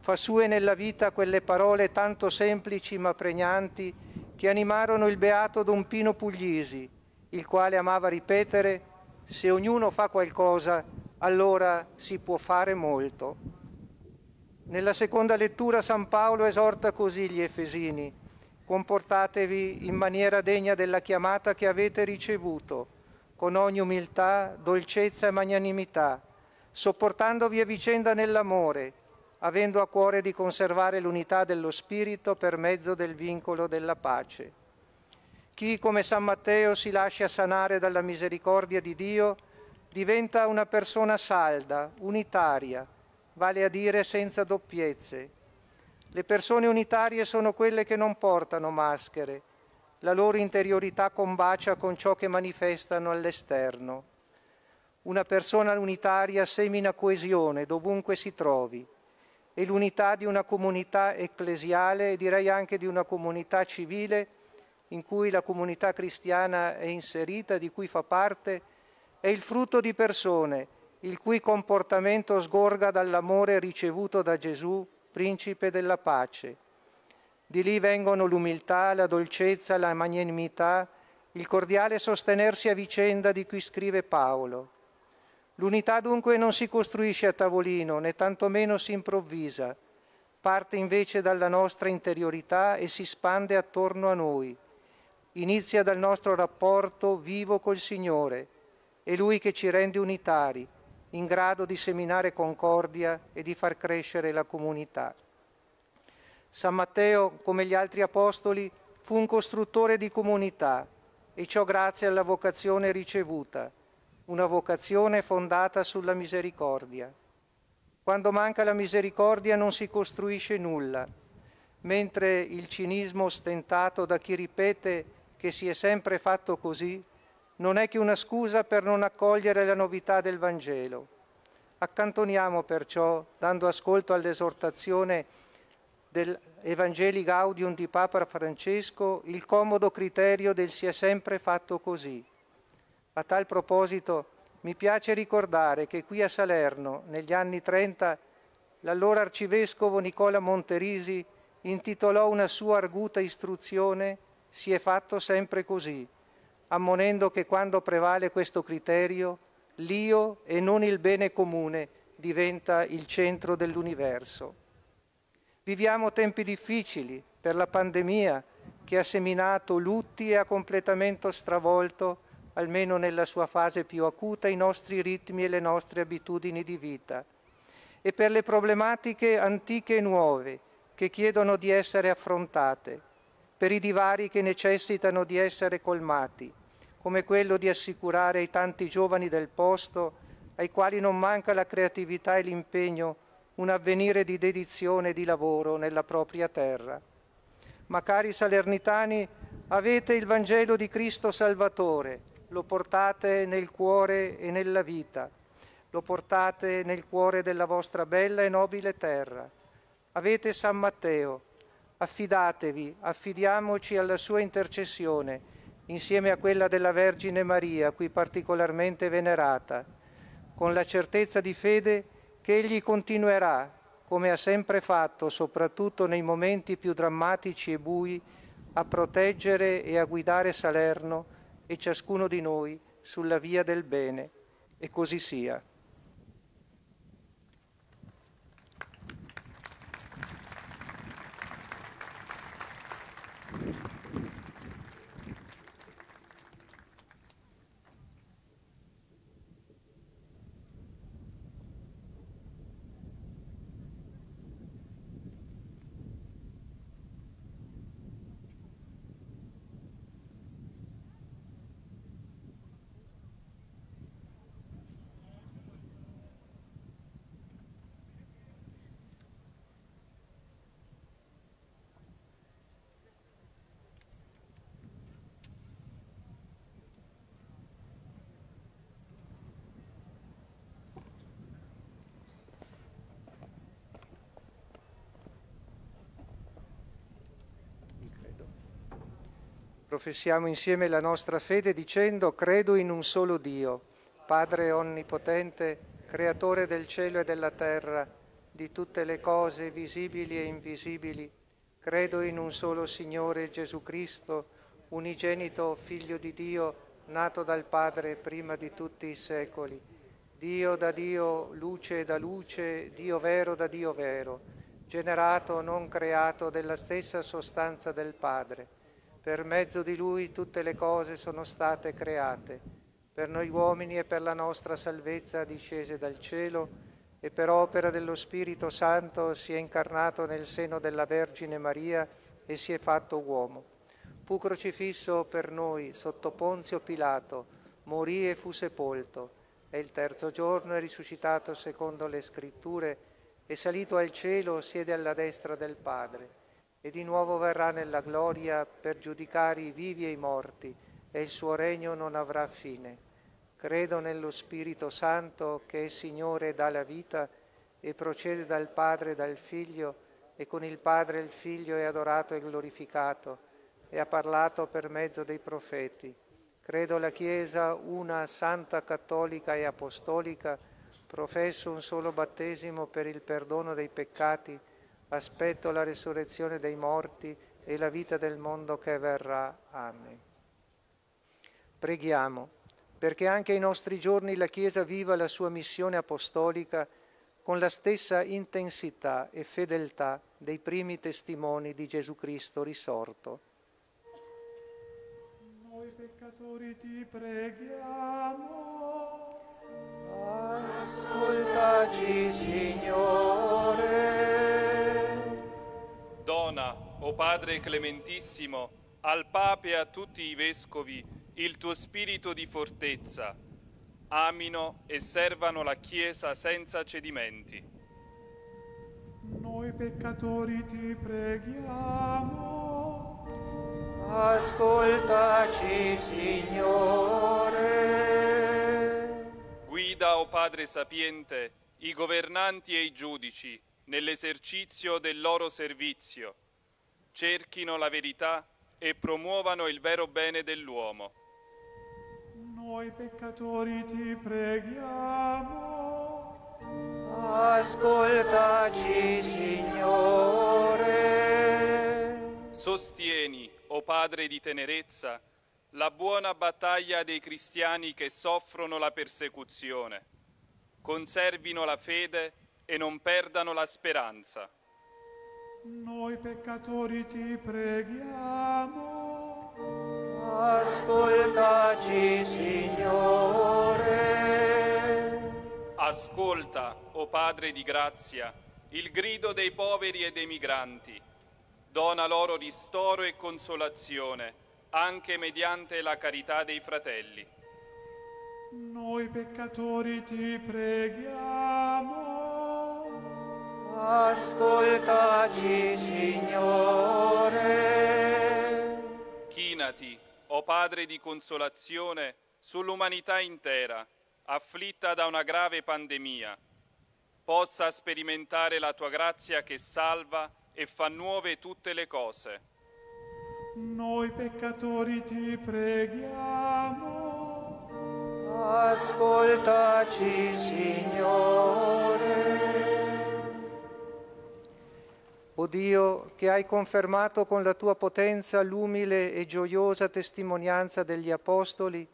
Fa sue nella vita quelle parole tanto semplici ma pregnanti che animarono il beato Don Pino Puglisi, il quale amava ripetere se ognuno fa qualcosa, allora si può fare molto. Nella seconda lettura San Paolo esorta così gli Efesini, comportatevi in maniera degna della chiamata che avete ricevuto, con ogni umiltà, dolcezza e magnanimità, sopportandovi a vicenda nell'amore, avendo a cuore di conservare l'unità dello Spirito per mezzo del vincolo della pace. Chi come San Matteo si lascia sanare dalla misericordia di Dio diventa una persona salda, unitaria, vale a dire senza doppiezze. Le persone unitarie sono quelle che non portano maschere, la loro interiorità combacia con ciò che manifestano all'esterno. Una persona unitaria semina coesione dovunque si trovi e l'unità di una comunità ecclesiale e direi anche di una comunità civile in cui la comunità cristiana è inserita, di cui fa parte, è il frutto di persone il cui comportamento sgorga dall'amore ricevuto da Gesù, principe della pace. Di lì vengono l'umiltà, la dolcezza, la magnanimità, il cordiale sostenersi a vicenda di cui scrive Paolo. L'unità dunque non si costruisce a tavolino, né tantomeno si improvvisa, parte invece dalla nostra interiorità e si spande attorno a noi. Inizia dal nostro rapporto vivo col Signore, è Lui che ci rende unitari, in grado di seminare concordia e di far crescere la comunità. San Matteo, come gli altri apostoli, fu un costruttore di comunità e ciò grazie alla vocazione ricevuta una vocazione fondata sulla misericordia. Quando manca la misericordia non si costruisce nulla, mentre il cinismo ostentato da chi ripete che si è sempre fatto così non è che una scusa per non accogliere la novità del Vangelo. Accantoniamo perciò, dando ascolto all'esortazione del Evangeli Gaudium di Papa Francesco, il comodo criterio del si è sempre fatto così. A tal proposito mi piace ricordare che qui a Salerno, negli anni 30, l'allora arcivescovo Nicola Monterisi intitolò una sua arguta istruzione Si è fatto sempre così, ammonendo che quando prevale questo criterio, l'io e non il bene comune diventa il centro dell'universo. Viviamo tempi difficili per la pandemia che ha seminato lutti e ha completamente stravolto, almeno nella sua fase più acuta, i nostri ritmi e le nostre abitudini di vita, e per le problematiche antiche e nuove che chiedono di essere affrontate, per i divari che necessitano di essere colmati, come quello di assicurare ai tanti giovani del posto, ai quali non manca la creatività e l'impegno, un avvenire di dedizione e di lavoro nella propria terra. Ma cari salernitani, avete il Vangelo di Cristo Salvatore, lo portate nel cuore e nella vita, lo portate nel cuore della vostra bella e nobile terra. Avete San Matteo, affidatevi, affidiamoci alla sua intercessione, insieme a quella della Vergine Maria, qui particolarmente venerata, con la certezza di fede che Egli continuerà, come ha sempre fatto, soprattutto nei momenti più drammatici e bui, a proteggere e a guidare Salerno e ciascuno di noi sulla via del bene. E così sia. Professiamo insieme la nostra fede dicendo credo in un solo Dio, Padre Onnipotente, Creatore del cielo e della terra, di tutte le cose visibili e invisibili. Credo in un solo Signore Gesù Cristo, unigenito Figlio di Dio, nato dal Padre prima di tutti i secoli. Dio da Dio, luce da luce, Dio vero da Dio vero, generato, non creato, della stessa sostanza del Padre per mezzo di Lui tutte le cose sono state create, per noi uomini e per la nostra salvezza discese dal cielo e per opera dello Spirito Santo si è incarnato nel seno della Vergine Maria e si è fatto uomo. Fu crocifisso per noi sotto Ponzio Pilato, morì e fu sepolto, e il terzo giorno è risuscitato secondo le scritture, è salito al cielo, siede alla destra del Padre e di nuovo verrà nella gloria per giudicare i vivi e i morti, e il suo regno non avrà fine. Credo nello Spirito Santo che è Signore e dà la vita e procede dal Padre e dal Figlio e con il Padre il Figlio è adorato e glorificato e ha parlato per mezzo dei profeti. Credo la Chiesa una santa cattolica e apostolica, professo un solo battesimo per il perdono dei peccati, aspetto la risurrezione dei morti e la vita del mondo che verrà. Amen. Preghiamo perché anche ai nostri giorni la Chiesa viva la sua missione apostolica con la stessa intensità e fedeltà dei primi testimoni di Gesù Cristo risorto. Noi peccatori ti preghiamo. Ascoltaci, Signore. O Padre Clementissimo, al Papa e a tutti i Vescovi il tuo spirito di fortezza. Amino e servano la Chiesa senza cedimenti. Noi peccatori ti preghiamo. Ascoltaci, Signore. Guida, o Padre sapiente, i governanti e i giudici nell'esercizio del loro servizio, cerchino la verità e promuovano il vero bene dell'uomo. Noi peccatori ti preghiamo. Ascoltaci, Signore. Sostieni, o Padre di tenerezza, la buona battaglia dei cristiani che soffrono la persecuzione. Conservino la fede e non perdano la speranza. Noi peccatori ti preghiamo. Ascoltaci, Signore. Ascolta, o Padre di grazia, il grido dei poveri e dei migranti. Dona loro ristoro e consolazione, anche mediante la carità dei fratelli. Noi peccatori ti preghiamo. Ascoltaci, Signore. Chinati, o Padre di consolazione, sull'umanità intera, afflitta da una grave pandemia, possa sperimentare la tua grazia che salva e fa nuove tutte le cose. Noi peccatori ti preghiamo. Ascoltaci, Signore. O Dio, che hai confermato con la tua potenza l'umile e gioiosa testimonianza degli Apostoli,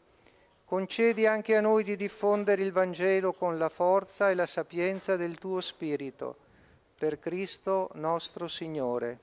concedi anche a noi di diffondere il Vangelo con la forza e la sapienza del tuo Spirito, per Cristo nostro Signore.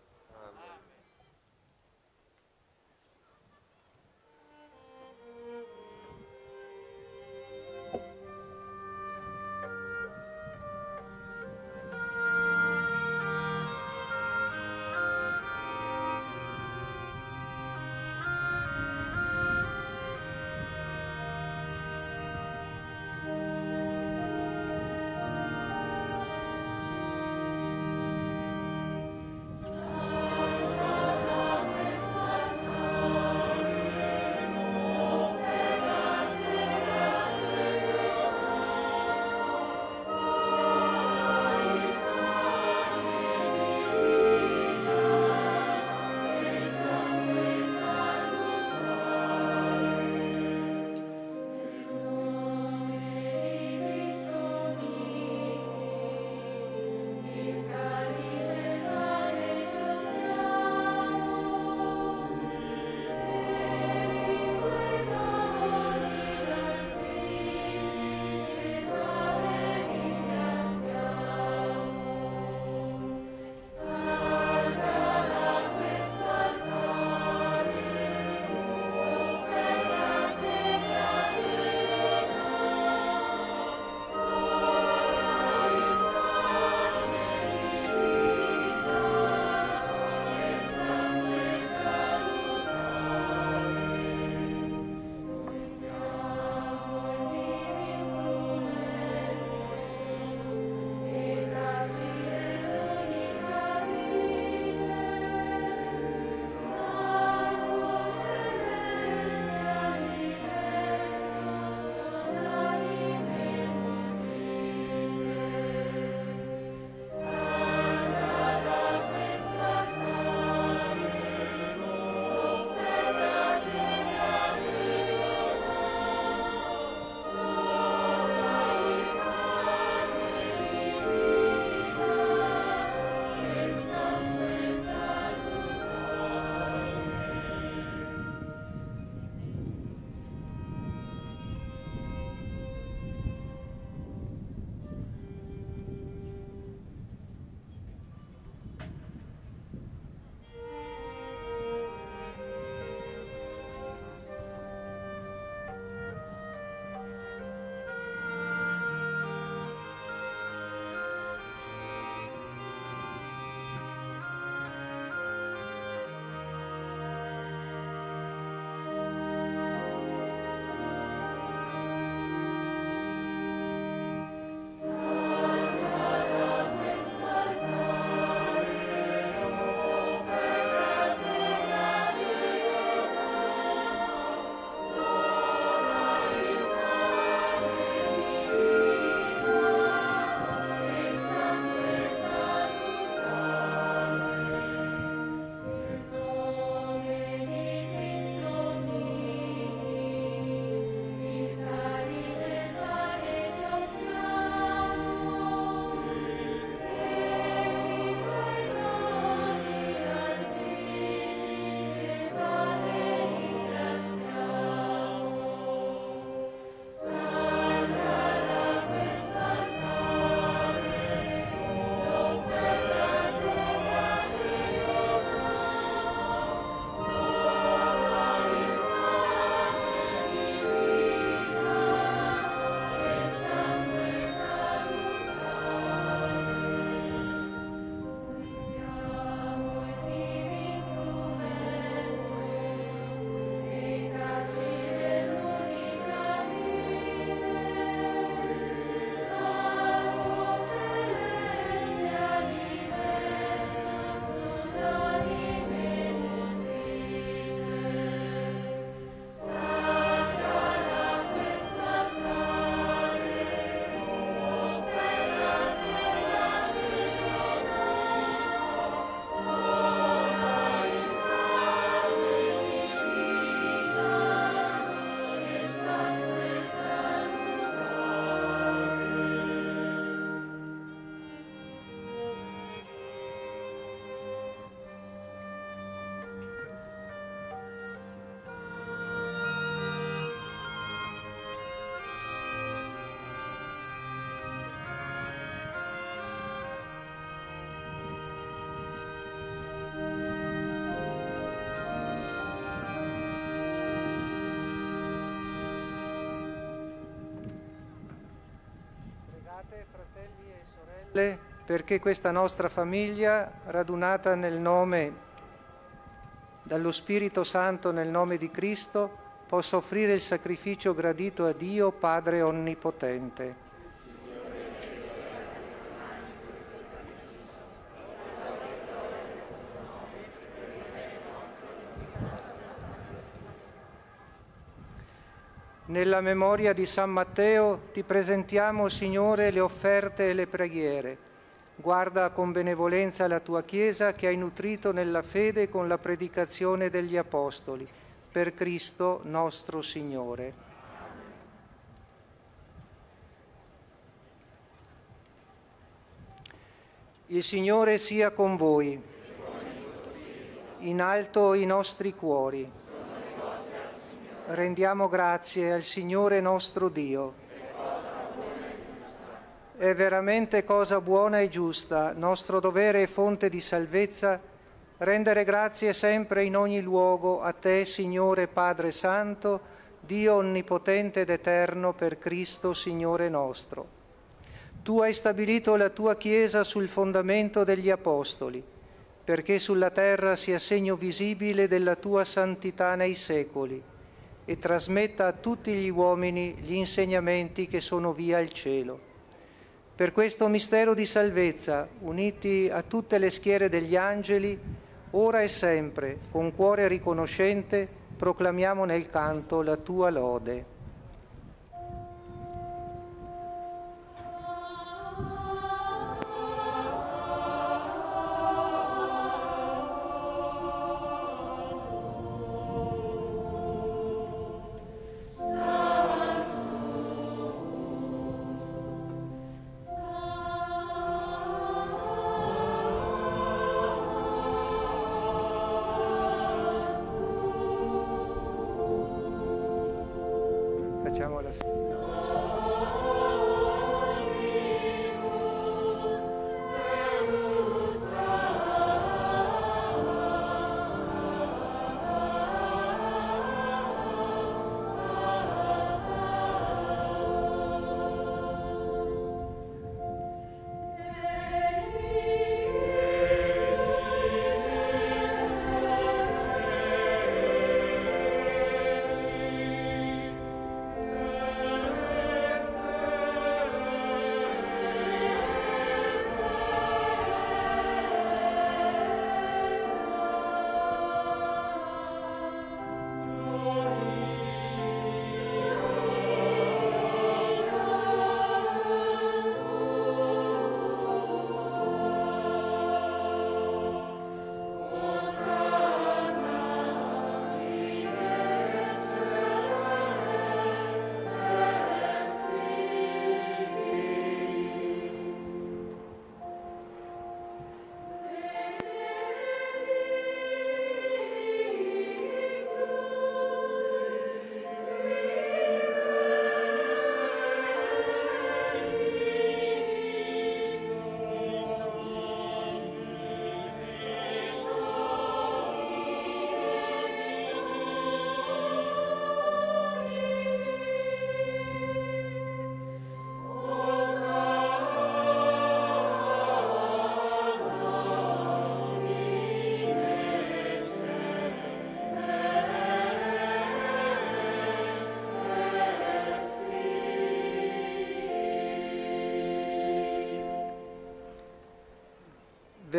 Perché questa nostra famiglia, radunata nel nome dallo Spirito Santo nel nome di Cristo, possa offrire il sacrificio gradito a Dio Padre Onnipotente. Nella memoria di San Matteo ti presentiamo, Signore, le offerte e le preghiere. Guarda con benevolenza la tua Chiesa che hai nutrito nella fede con la predicazione degli Apostoli, per Cristo nostro Signore. Il Signore sia con voi. In alto i nostri cuori rendiamo grazie al Signore nostro Dio. È veramente cosa buona e giusta, nostro dovere e fonte di salvezza, rendere grazie sempre in ogni luogo a Te, Signore Padre Santo, Dio Onnipotente ed Eterno, per Cristo, Signore nostro. Tu hai stabilito la Tua Chiesa sul fondamento degli Apostoli, perché sulla terra sia segno visibile della Tua santità nei secoli e trasmetta a tutti gli uomini gli insegnamenti che sono via il cielo. Per questo mistero di salvezza, uniti a tutte le schiere degli angeli, ora e sempre, con cuore riconoscente, proclamiamo nel canto la tua lode.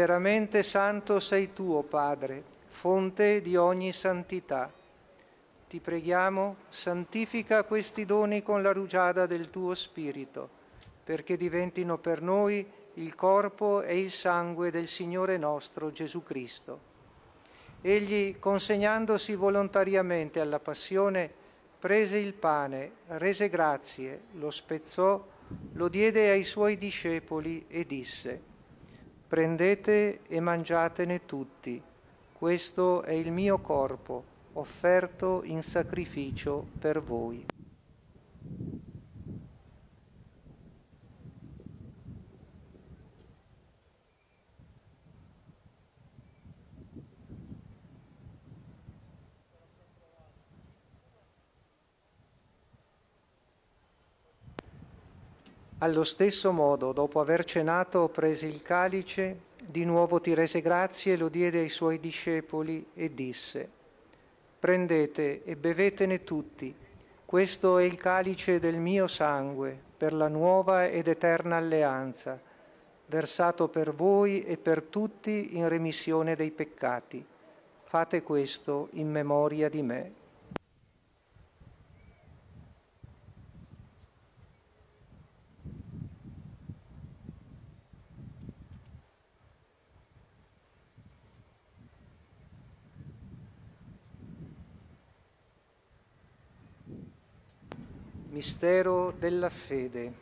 Veramente santo sei tu, o Padre, fonte di ogni santità. Ti preghiamo, santifica questi doni con la rugiada del tuo Spirito, perché diventino per noi il corpo e il sangue del Signore nostro Gesù Cristo. Egli, consegnandosi volontariamente alla passione, prese il pane, rese grazie, lo spezzò, lo diede ai suoi discepoli e disse, Prendete e mangiatene tutti, questo è il mio corpo, offerto in sacrificio per voi. Allo stesso modo, dopo aver cenato, prese il calice, di nuovo ti rese grazie, lo diede ai suoi discepoli e disse, Prendete e bevetene tutti, questo è il calice del mio sangue, per la nuova ed eterna alleanza, versato per voi e per tutti in remissione dei peccati. Fate questo in memoria di me. Mistero della fede.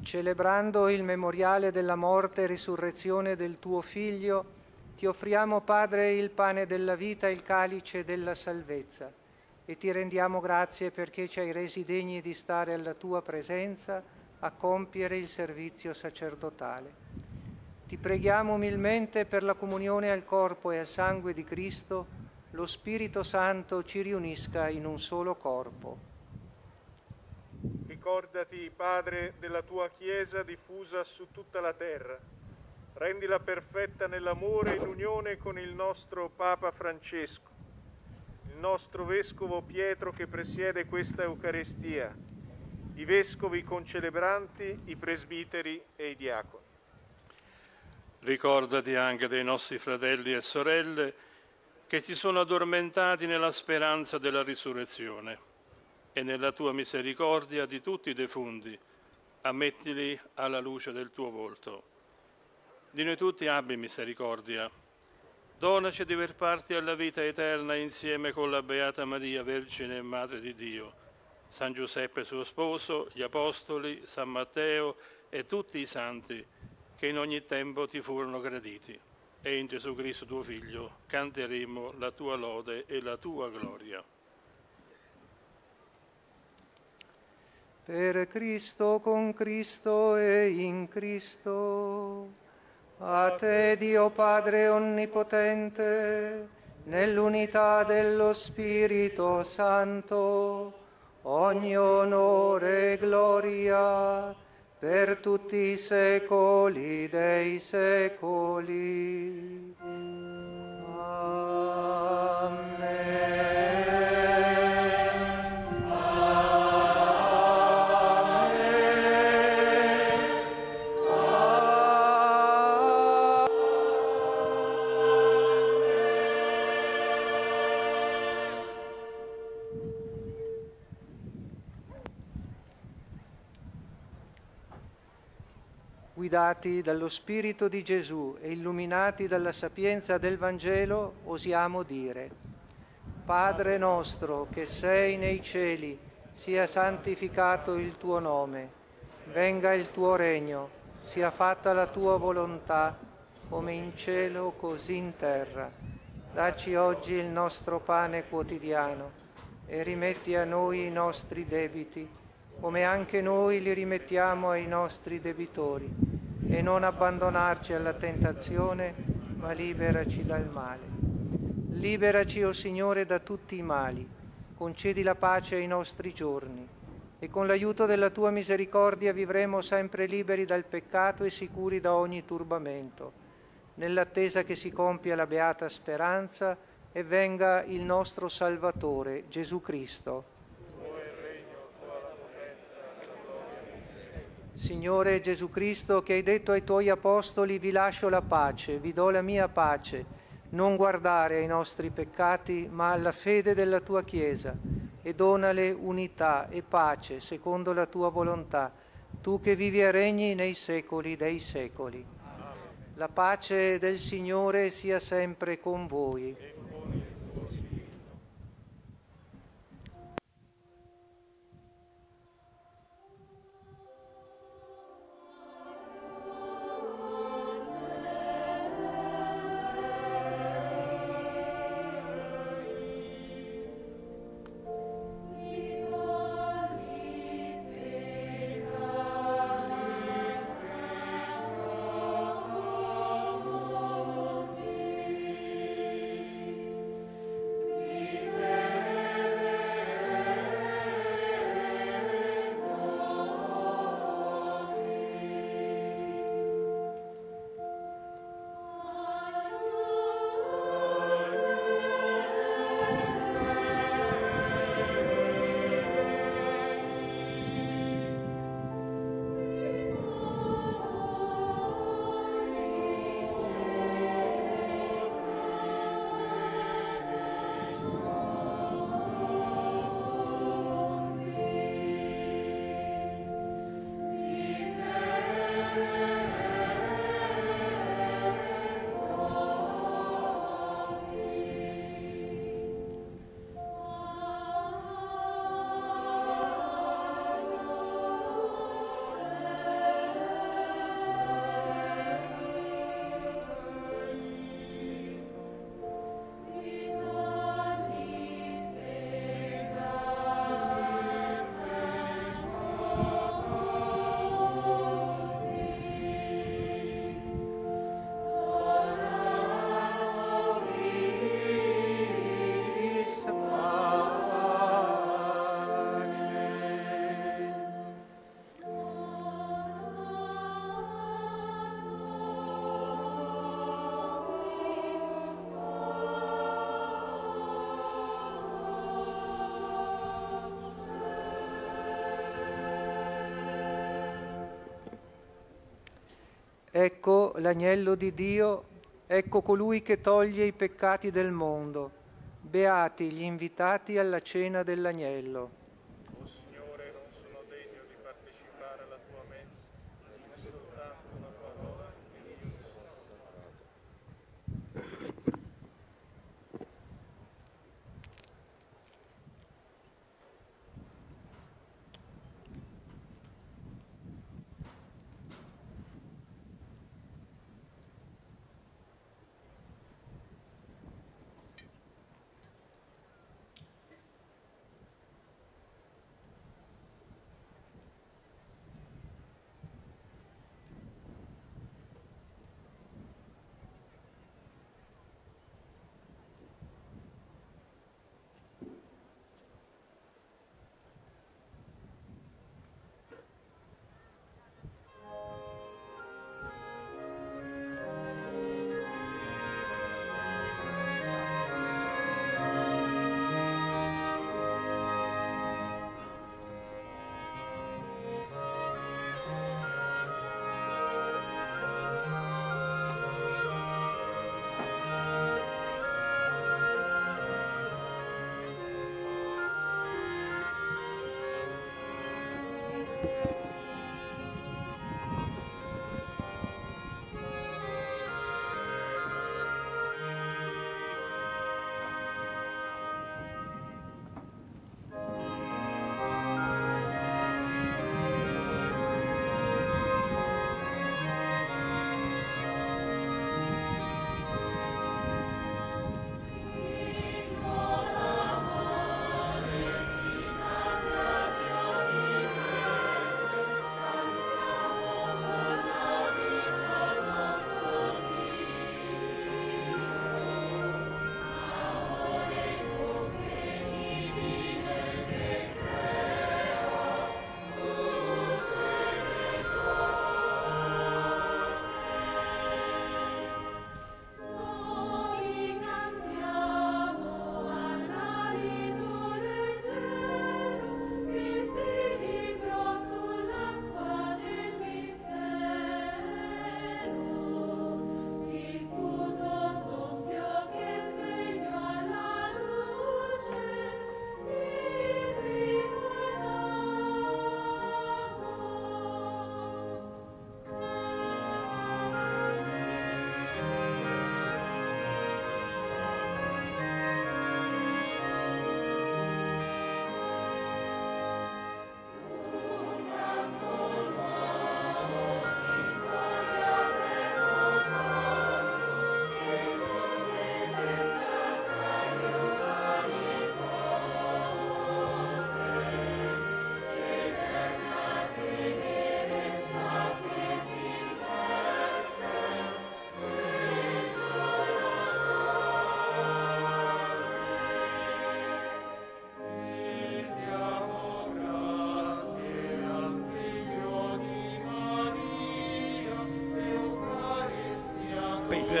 Celebrando il memoriale della morte e risurrezione del tuo Figlio, ti offriamo, Padre, il pane della vita e il calice della salvezza e ti rendiamo grazie perché ci hai resi degni di stare alla tua presenza a compiere il servizio sacerdotale. Ti preghiamo umilmente per la comunione al corpo e al sangue di Cristo, lo Spirito Santo ci riunisca in un solo corpo. Ricordati, Padre, della tua Chiesa diffusa su tutta la terra. Rendila perfetta nell'amore e in unione con il nostro Papa Francesco, il nostro Vescovo Pietro che presiede questa Eucaristia, i Vescovi concelebranti, i presbiteri e i diaconi. Ricordati anche dei nostri fratelli e sorelle che si sono addormentati nella speranza della risurrezione e nella tua misericordia di tutti i defunti, ammettili alla luce del tuo volto. Di noi tutti abbi misericordia. Donaci di aver parte alla vita eterna insieme con la Beata Maria, Vergine e Madre di Dio, San Giuseppe suo sposo, gli Apostoli, San Matteo e tutti i santi che in ogni tempo ti furono graditi. E in Gesù Cristo tuo Figlio canteremo la tua lode e la tua gloria. Per Cristo, con Cristo e in Cristo, a te Dio Padre Onnipotente, nell'unità dello Spirito Santo, ogni onore e gloria per tutti i secoli dei secoli. Guidati dallo Spirito di Gesù e illuminati dalla sapienza del Vangelo, osiamo dire, Padre nostro che sei nei cieli, sia santificato il tuo nome, venga il tuo regno, sia fatta la tua volontà, come in cielo così in terra. Dacci oggi il nostro pane quotidiano e rimetti a noi i nostri debiti, come anche noi li rimettiamo ai nostri debitori e non abbandonarci alla tentazione, ma liberaci dal male. Liberaci, o oh Signore, da tutti i mali, concedi la pace ai nostri giorni e con l'aiuto della tua misericordia vivremo sempre liberi dal peccato e sicuri da ogni turbamento, nell'attesa che si compia la beata speranza e venga il nostro Salvatore, Gesù Cristo Signore Gesù Cristo, che hai detto ai tuoi apostoli, vi lascio la pace, vi do la mia pace, non guardare ai nostri peccati, ma alla fede della tua Chiesa, e donale unità e pace secondo la tua volontà, tu che vivi e regni nei secoli dei secoli. La pace del Signore sia sempre con voi. Ecco l'agnello di Dio, ecco colui che toglie i peccati del mondo. Beati gli invitati alla cena dell'agnello.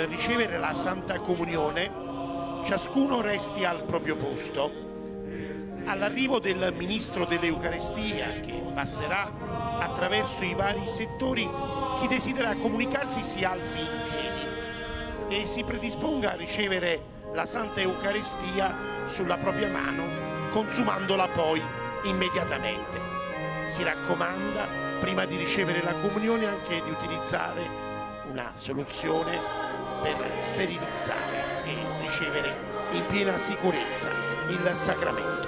Ricevere la Santa Comunione, ciascuno resti al proprio posto. All'arrivo del Ministro dell'Eucarestia, che passerà attraverso i vari settori, chi desidera comunicarsi si alzi in piedi e si predisponga a ricevere la Santa Eucaristia sulla propria mano, consumandola poi immediatamente. Si raccomanda, prima di ricevere la comunione, anche di utilizzare una soluzione per sterilizzare e ricevere in piena sicurezza il sacramento.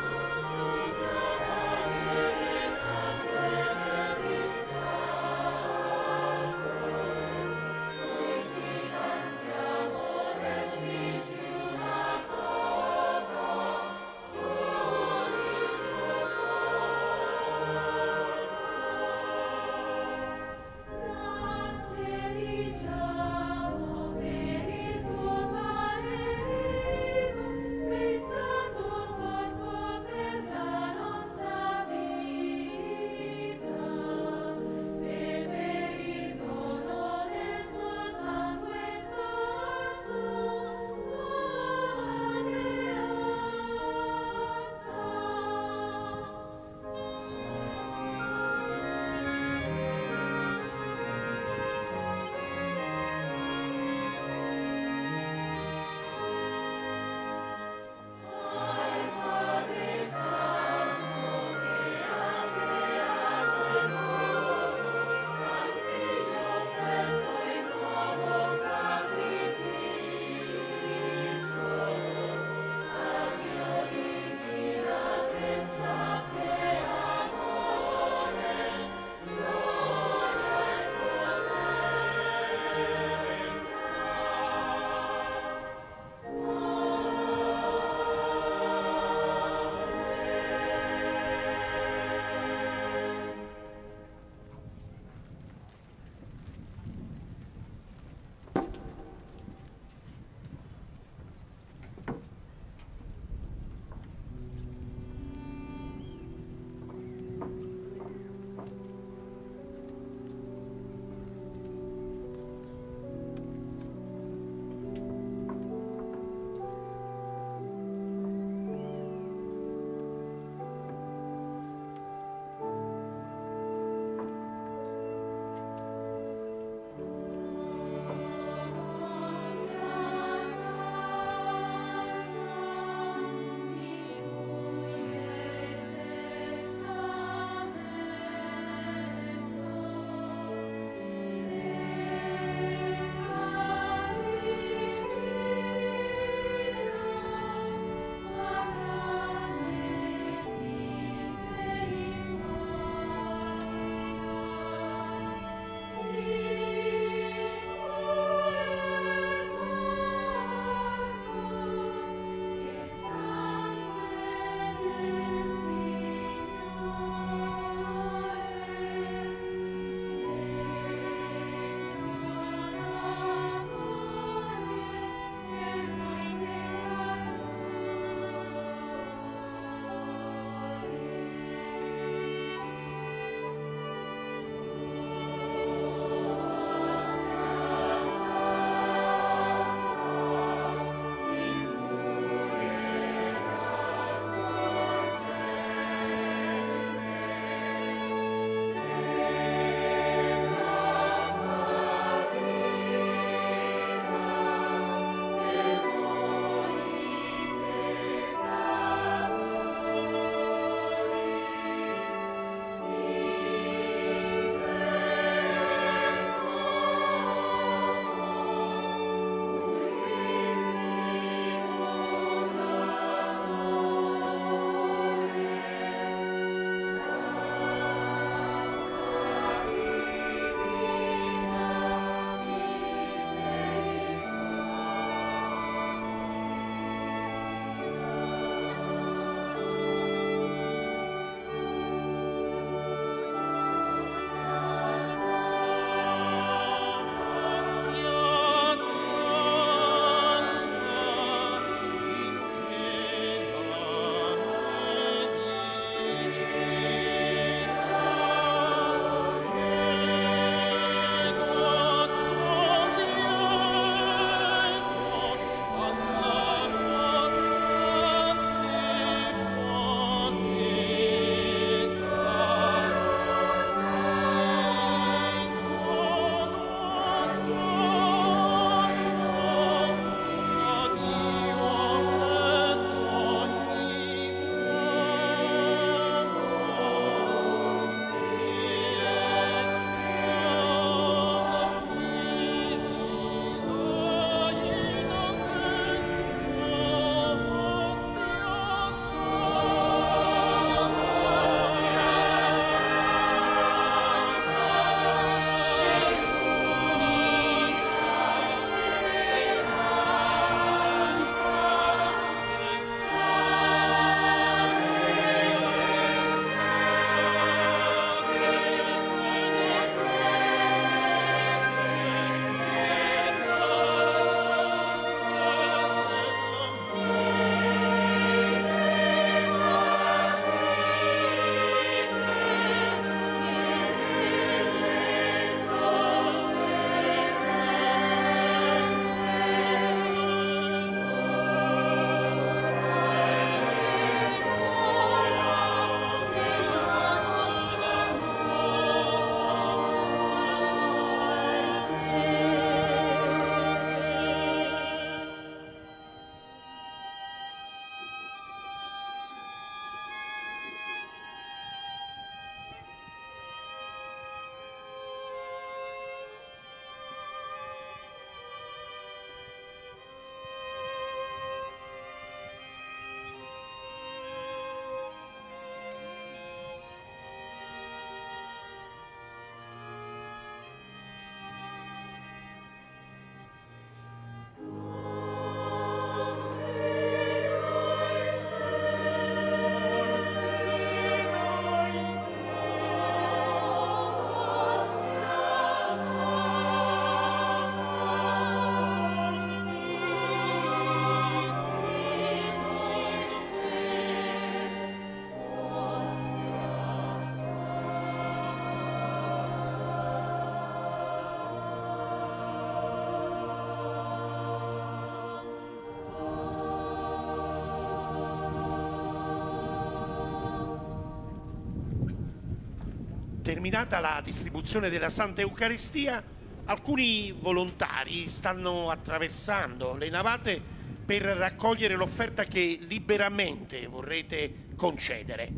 Terminata la distribuzione della Santa Eucaristia, alcuni volontari stanno attraversando le navate per raccogliere l'offerta che liberamente vorrete concedere.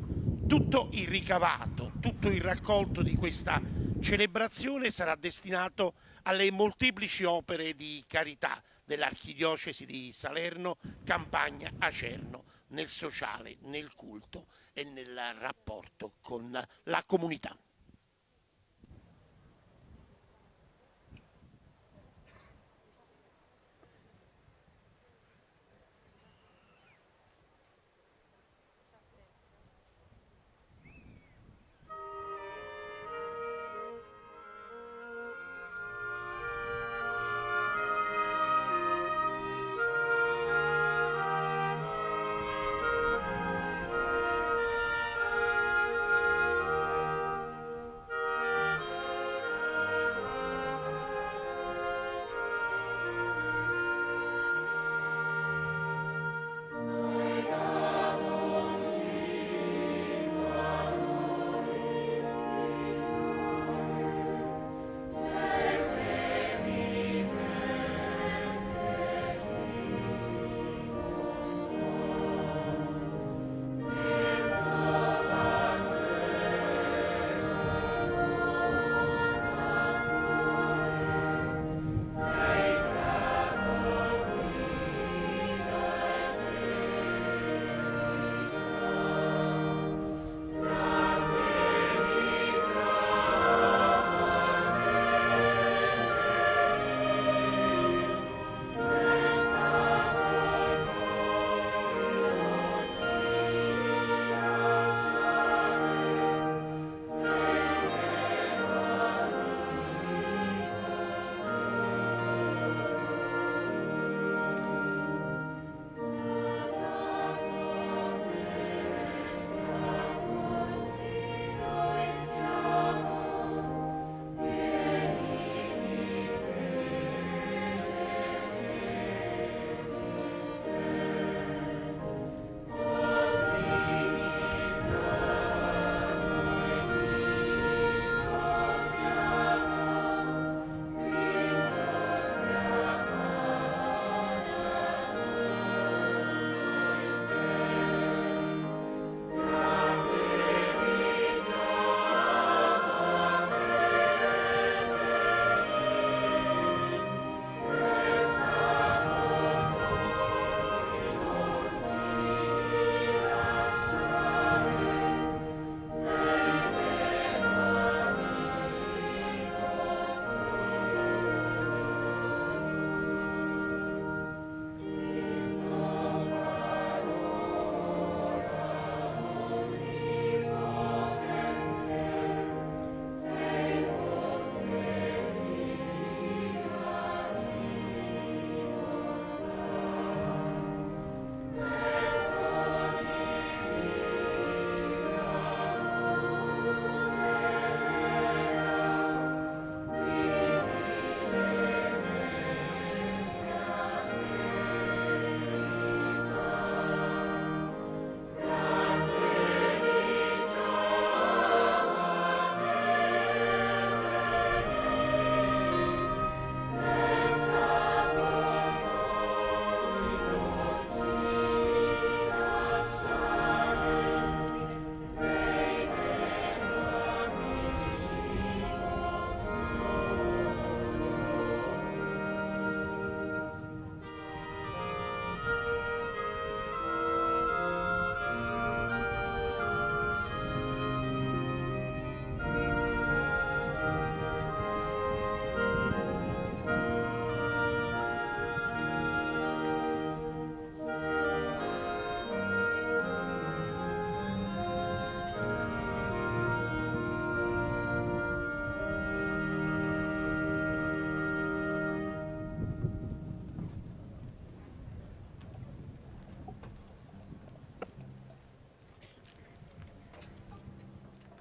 Tutto il ricavato, tutto il raccolto di questa celebrazione sarà destinato alle molteplici opere di carità dell'Archidiocesi di Salerno, Campagna, Acerno, nel sociale, nel culto e nel rapporto con la comunità.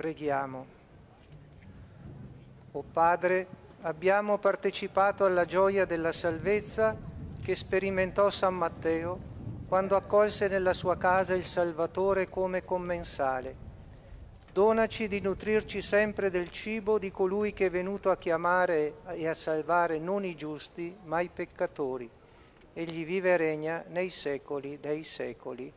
Preghiamo. O Padre, abbiamo partecipato alla gioia della salvezza che sperimentò San Matteo quando accolse nella sua casa il Salvatore come commensale. Donaci di nutrirci sempre del cibo di colui che è venuto a chiamare e a salvare non i giusti, ma i peccatori. Egli vive e regna nei secoli dei secoli.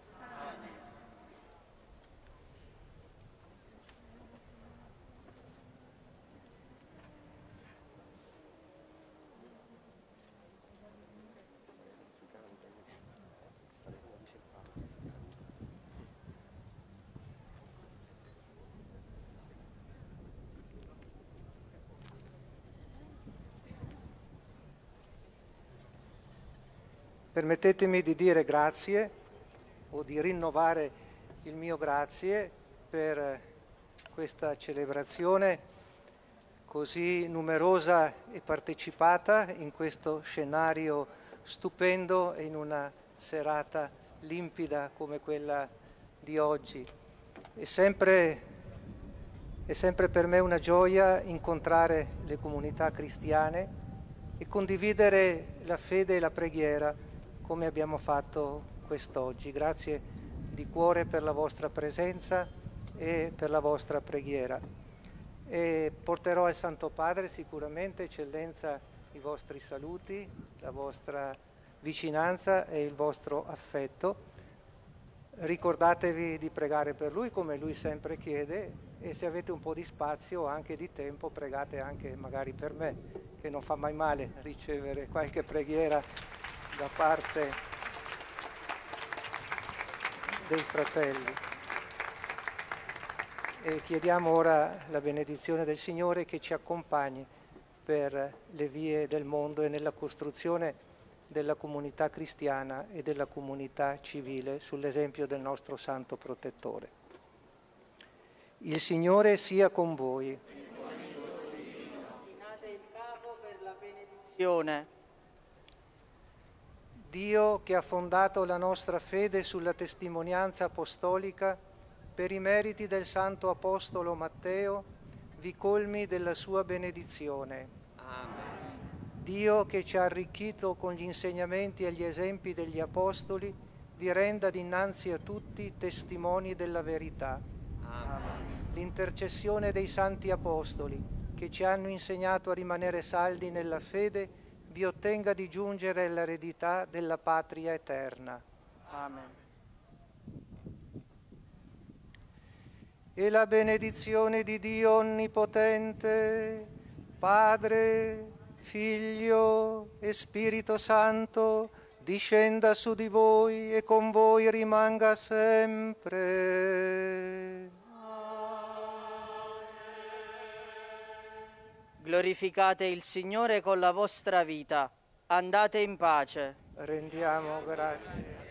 Permettetemi di dire grazie o di rinnovare il mio grazie per questa celebrazione così numerosa e partecipata in questo scenario stupendo e in una serata limpida come quella di oggi. È sempre, è sempre per me una gioia incontrare le comunità cristiane e condividere la fede e la preghiera come abbiamo fatto quest'oggi. Grazie di cuore per la vostra presenza e per la vostra preghiera. E porterò al Santo Padre sicuramente, eccellenza, i vostri saluti, la vostra vicinanza e il vostro affetto. Ricordatevi di pregare per lui come lui sempre chiede e se avete un po' di spazio o anche di tempo pregate anche magari per me, che non fa mai male ricevere qualche preghiera da parte dei fratelli. E chiediamo ora la benedizione del Signore che ci accompagni per le vie del mondo e nella costruzione della comunità cristiana e della comunità civile sull'esempio del nostro Santo Protettore. Il Signore sia con voi. Inchinate il capo per la benedizione. Dio che ha fondato la nostra fede sulla testimonianza apostolica, per i meriti del Santo Apostolo Matteo, vi colmi della sua benedizione. Amen. Dio che ci ha arricchito con gli insegnamenti e gli esempi degli Apostoli, vi renda dinanzi a tutti testimoni della verità. L'intercessione dei Santi Apostoli, che ci hanno insegnato a rimanere saldi nella fede, vi ottenga di giungere all'eredità della patria eterna. Amen. E la benedizione di Dio Onnipotente, Padre, Figlio e Spirito Santo, discenda su di voi e con voi rimanga sempre. Glorificate il Signore con la vostra vita. Andate in pace. Rendiamo grazie.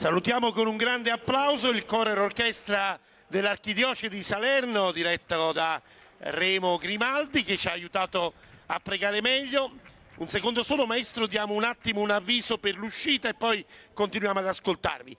Salutiamo con un grande applauso il coro e l'orchestra dell'Archidiocesi di Salerno, diretto da Remo Grimaldi, che ci ha aiutato a pregare meglio. Un secondo solo, maestro, diamo un attimo un avviso per l'uscita e poi continuiamo ad ascoltarvi.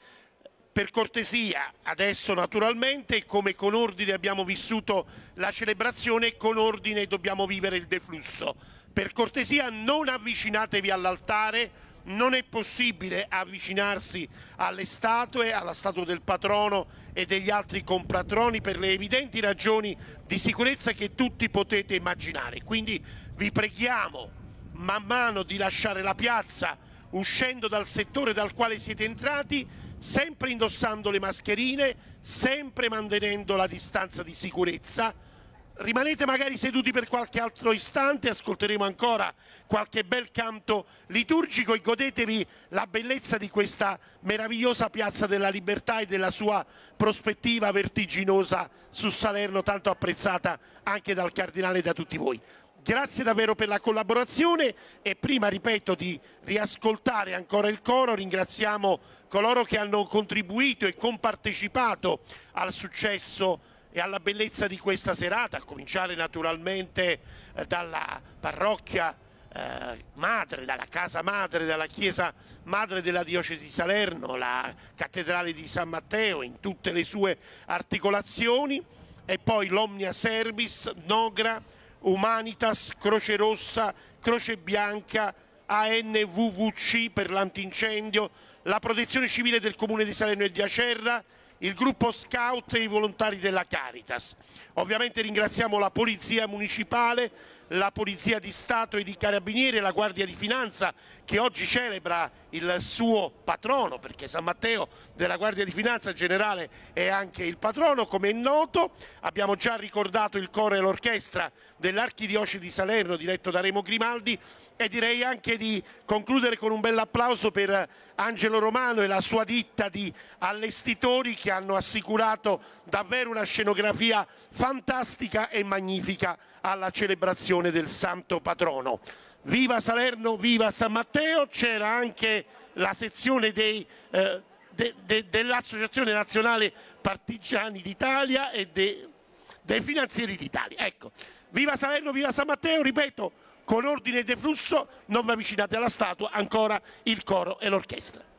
Per cortesia, adesso naturalmente, come con ordine abbiamo vissuto la celebrazione, con ordine dobbiamo vivere il deflusso. Per cortesia non avvicinatevi all'altare, non è possibile avvicinarsi alle statue, alla statua del patrono e degli altri compatroni per le evidenti ragioni di sicurezza che tutti potete immaginare. Quindi vi preghiamo man mano di lasciare la piazza uscendo dal settore dal quale siete entrati, sempre indossando le mascherine, sempre mantenendo la distanza di sicurezza rimanete magari seduti per qualche altro istante, ascolteremo ancora qualche bel canto liturgico e godetevi la bellezza di questa meravigliosa piazza della libertà e della sua prospettiva vertiginosa su Salerno, tanto apprezzata anche dal Cardinale e da tutti voi. Grazie davvero per la collaborazione e prima, ripeto, di riascoltare ancora il coro, ringraziamo coloro che hanno contribuito e compartecipato al successo e alla bellezza di questa serata, a cominciare naturalmente eh, dalla parrocchia eh, madre, dalla casa madre, dalla chiesa madre della diocesi di Salerno, la cattedrale di San Matteo in tutte le sue articolazioni e poi l'Omnia Service, Nogra, Humanitas, Croce Rossa, Croce Bianca, ANVVC per l'antincendio, la protezione civile del comune di Salerno e di Acerra, il gruppo scout e i volontari della Caritas. Ovviamente ringraziamo la Polizia Municipale, la Polizia di Stato e di Carabinieri e la Guardia di Finanza che oggi celebra il suo patrono, perché San Matteo della Guardia di Finanza Generale è anche il patrono, come è noto. Abbiamo già ricordato il coro e l'orchestra dell'Archidiocesi di Salerno diretto da Remo Grimaldi e direi anche di concludere con un bel applauso per Angelo Romano e la sua ditta di allestitori che hanno assicurato davvero una scenografia fantastica e magnifica alla celebrazione del Santo Patrono. Viva Salerno, viva San Matteo, c'era anche la sezione dei, eh, de, de, dell'Associazione Nazionale Partigiani d'Italia e de, dei Finanzieri d'Italia. Ecco, viva Salerno, viva San Matteo, ripeto, con ordine deflusso non vi avvicinate alla statua, ancora il coro e l'orchestra.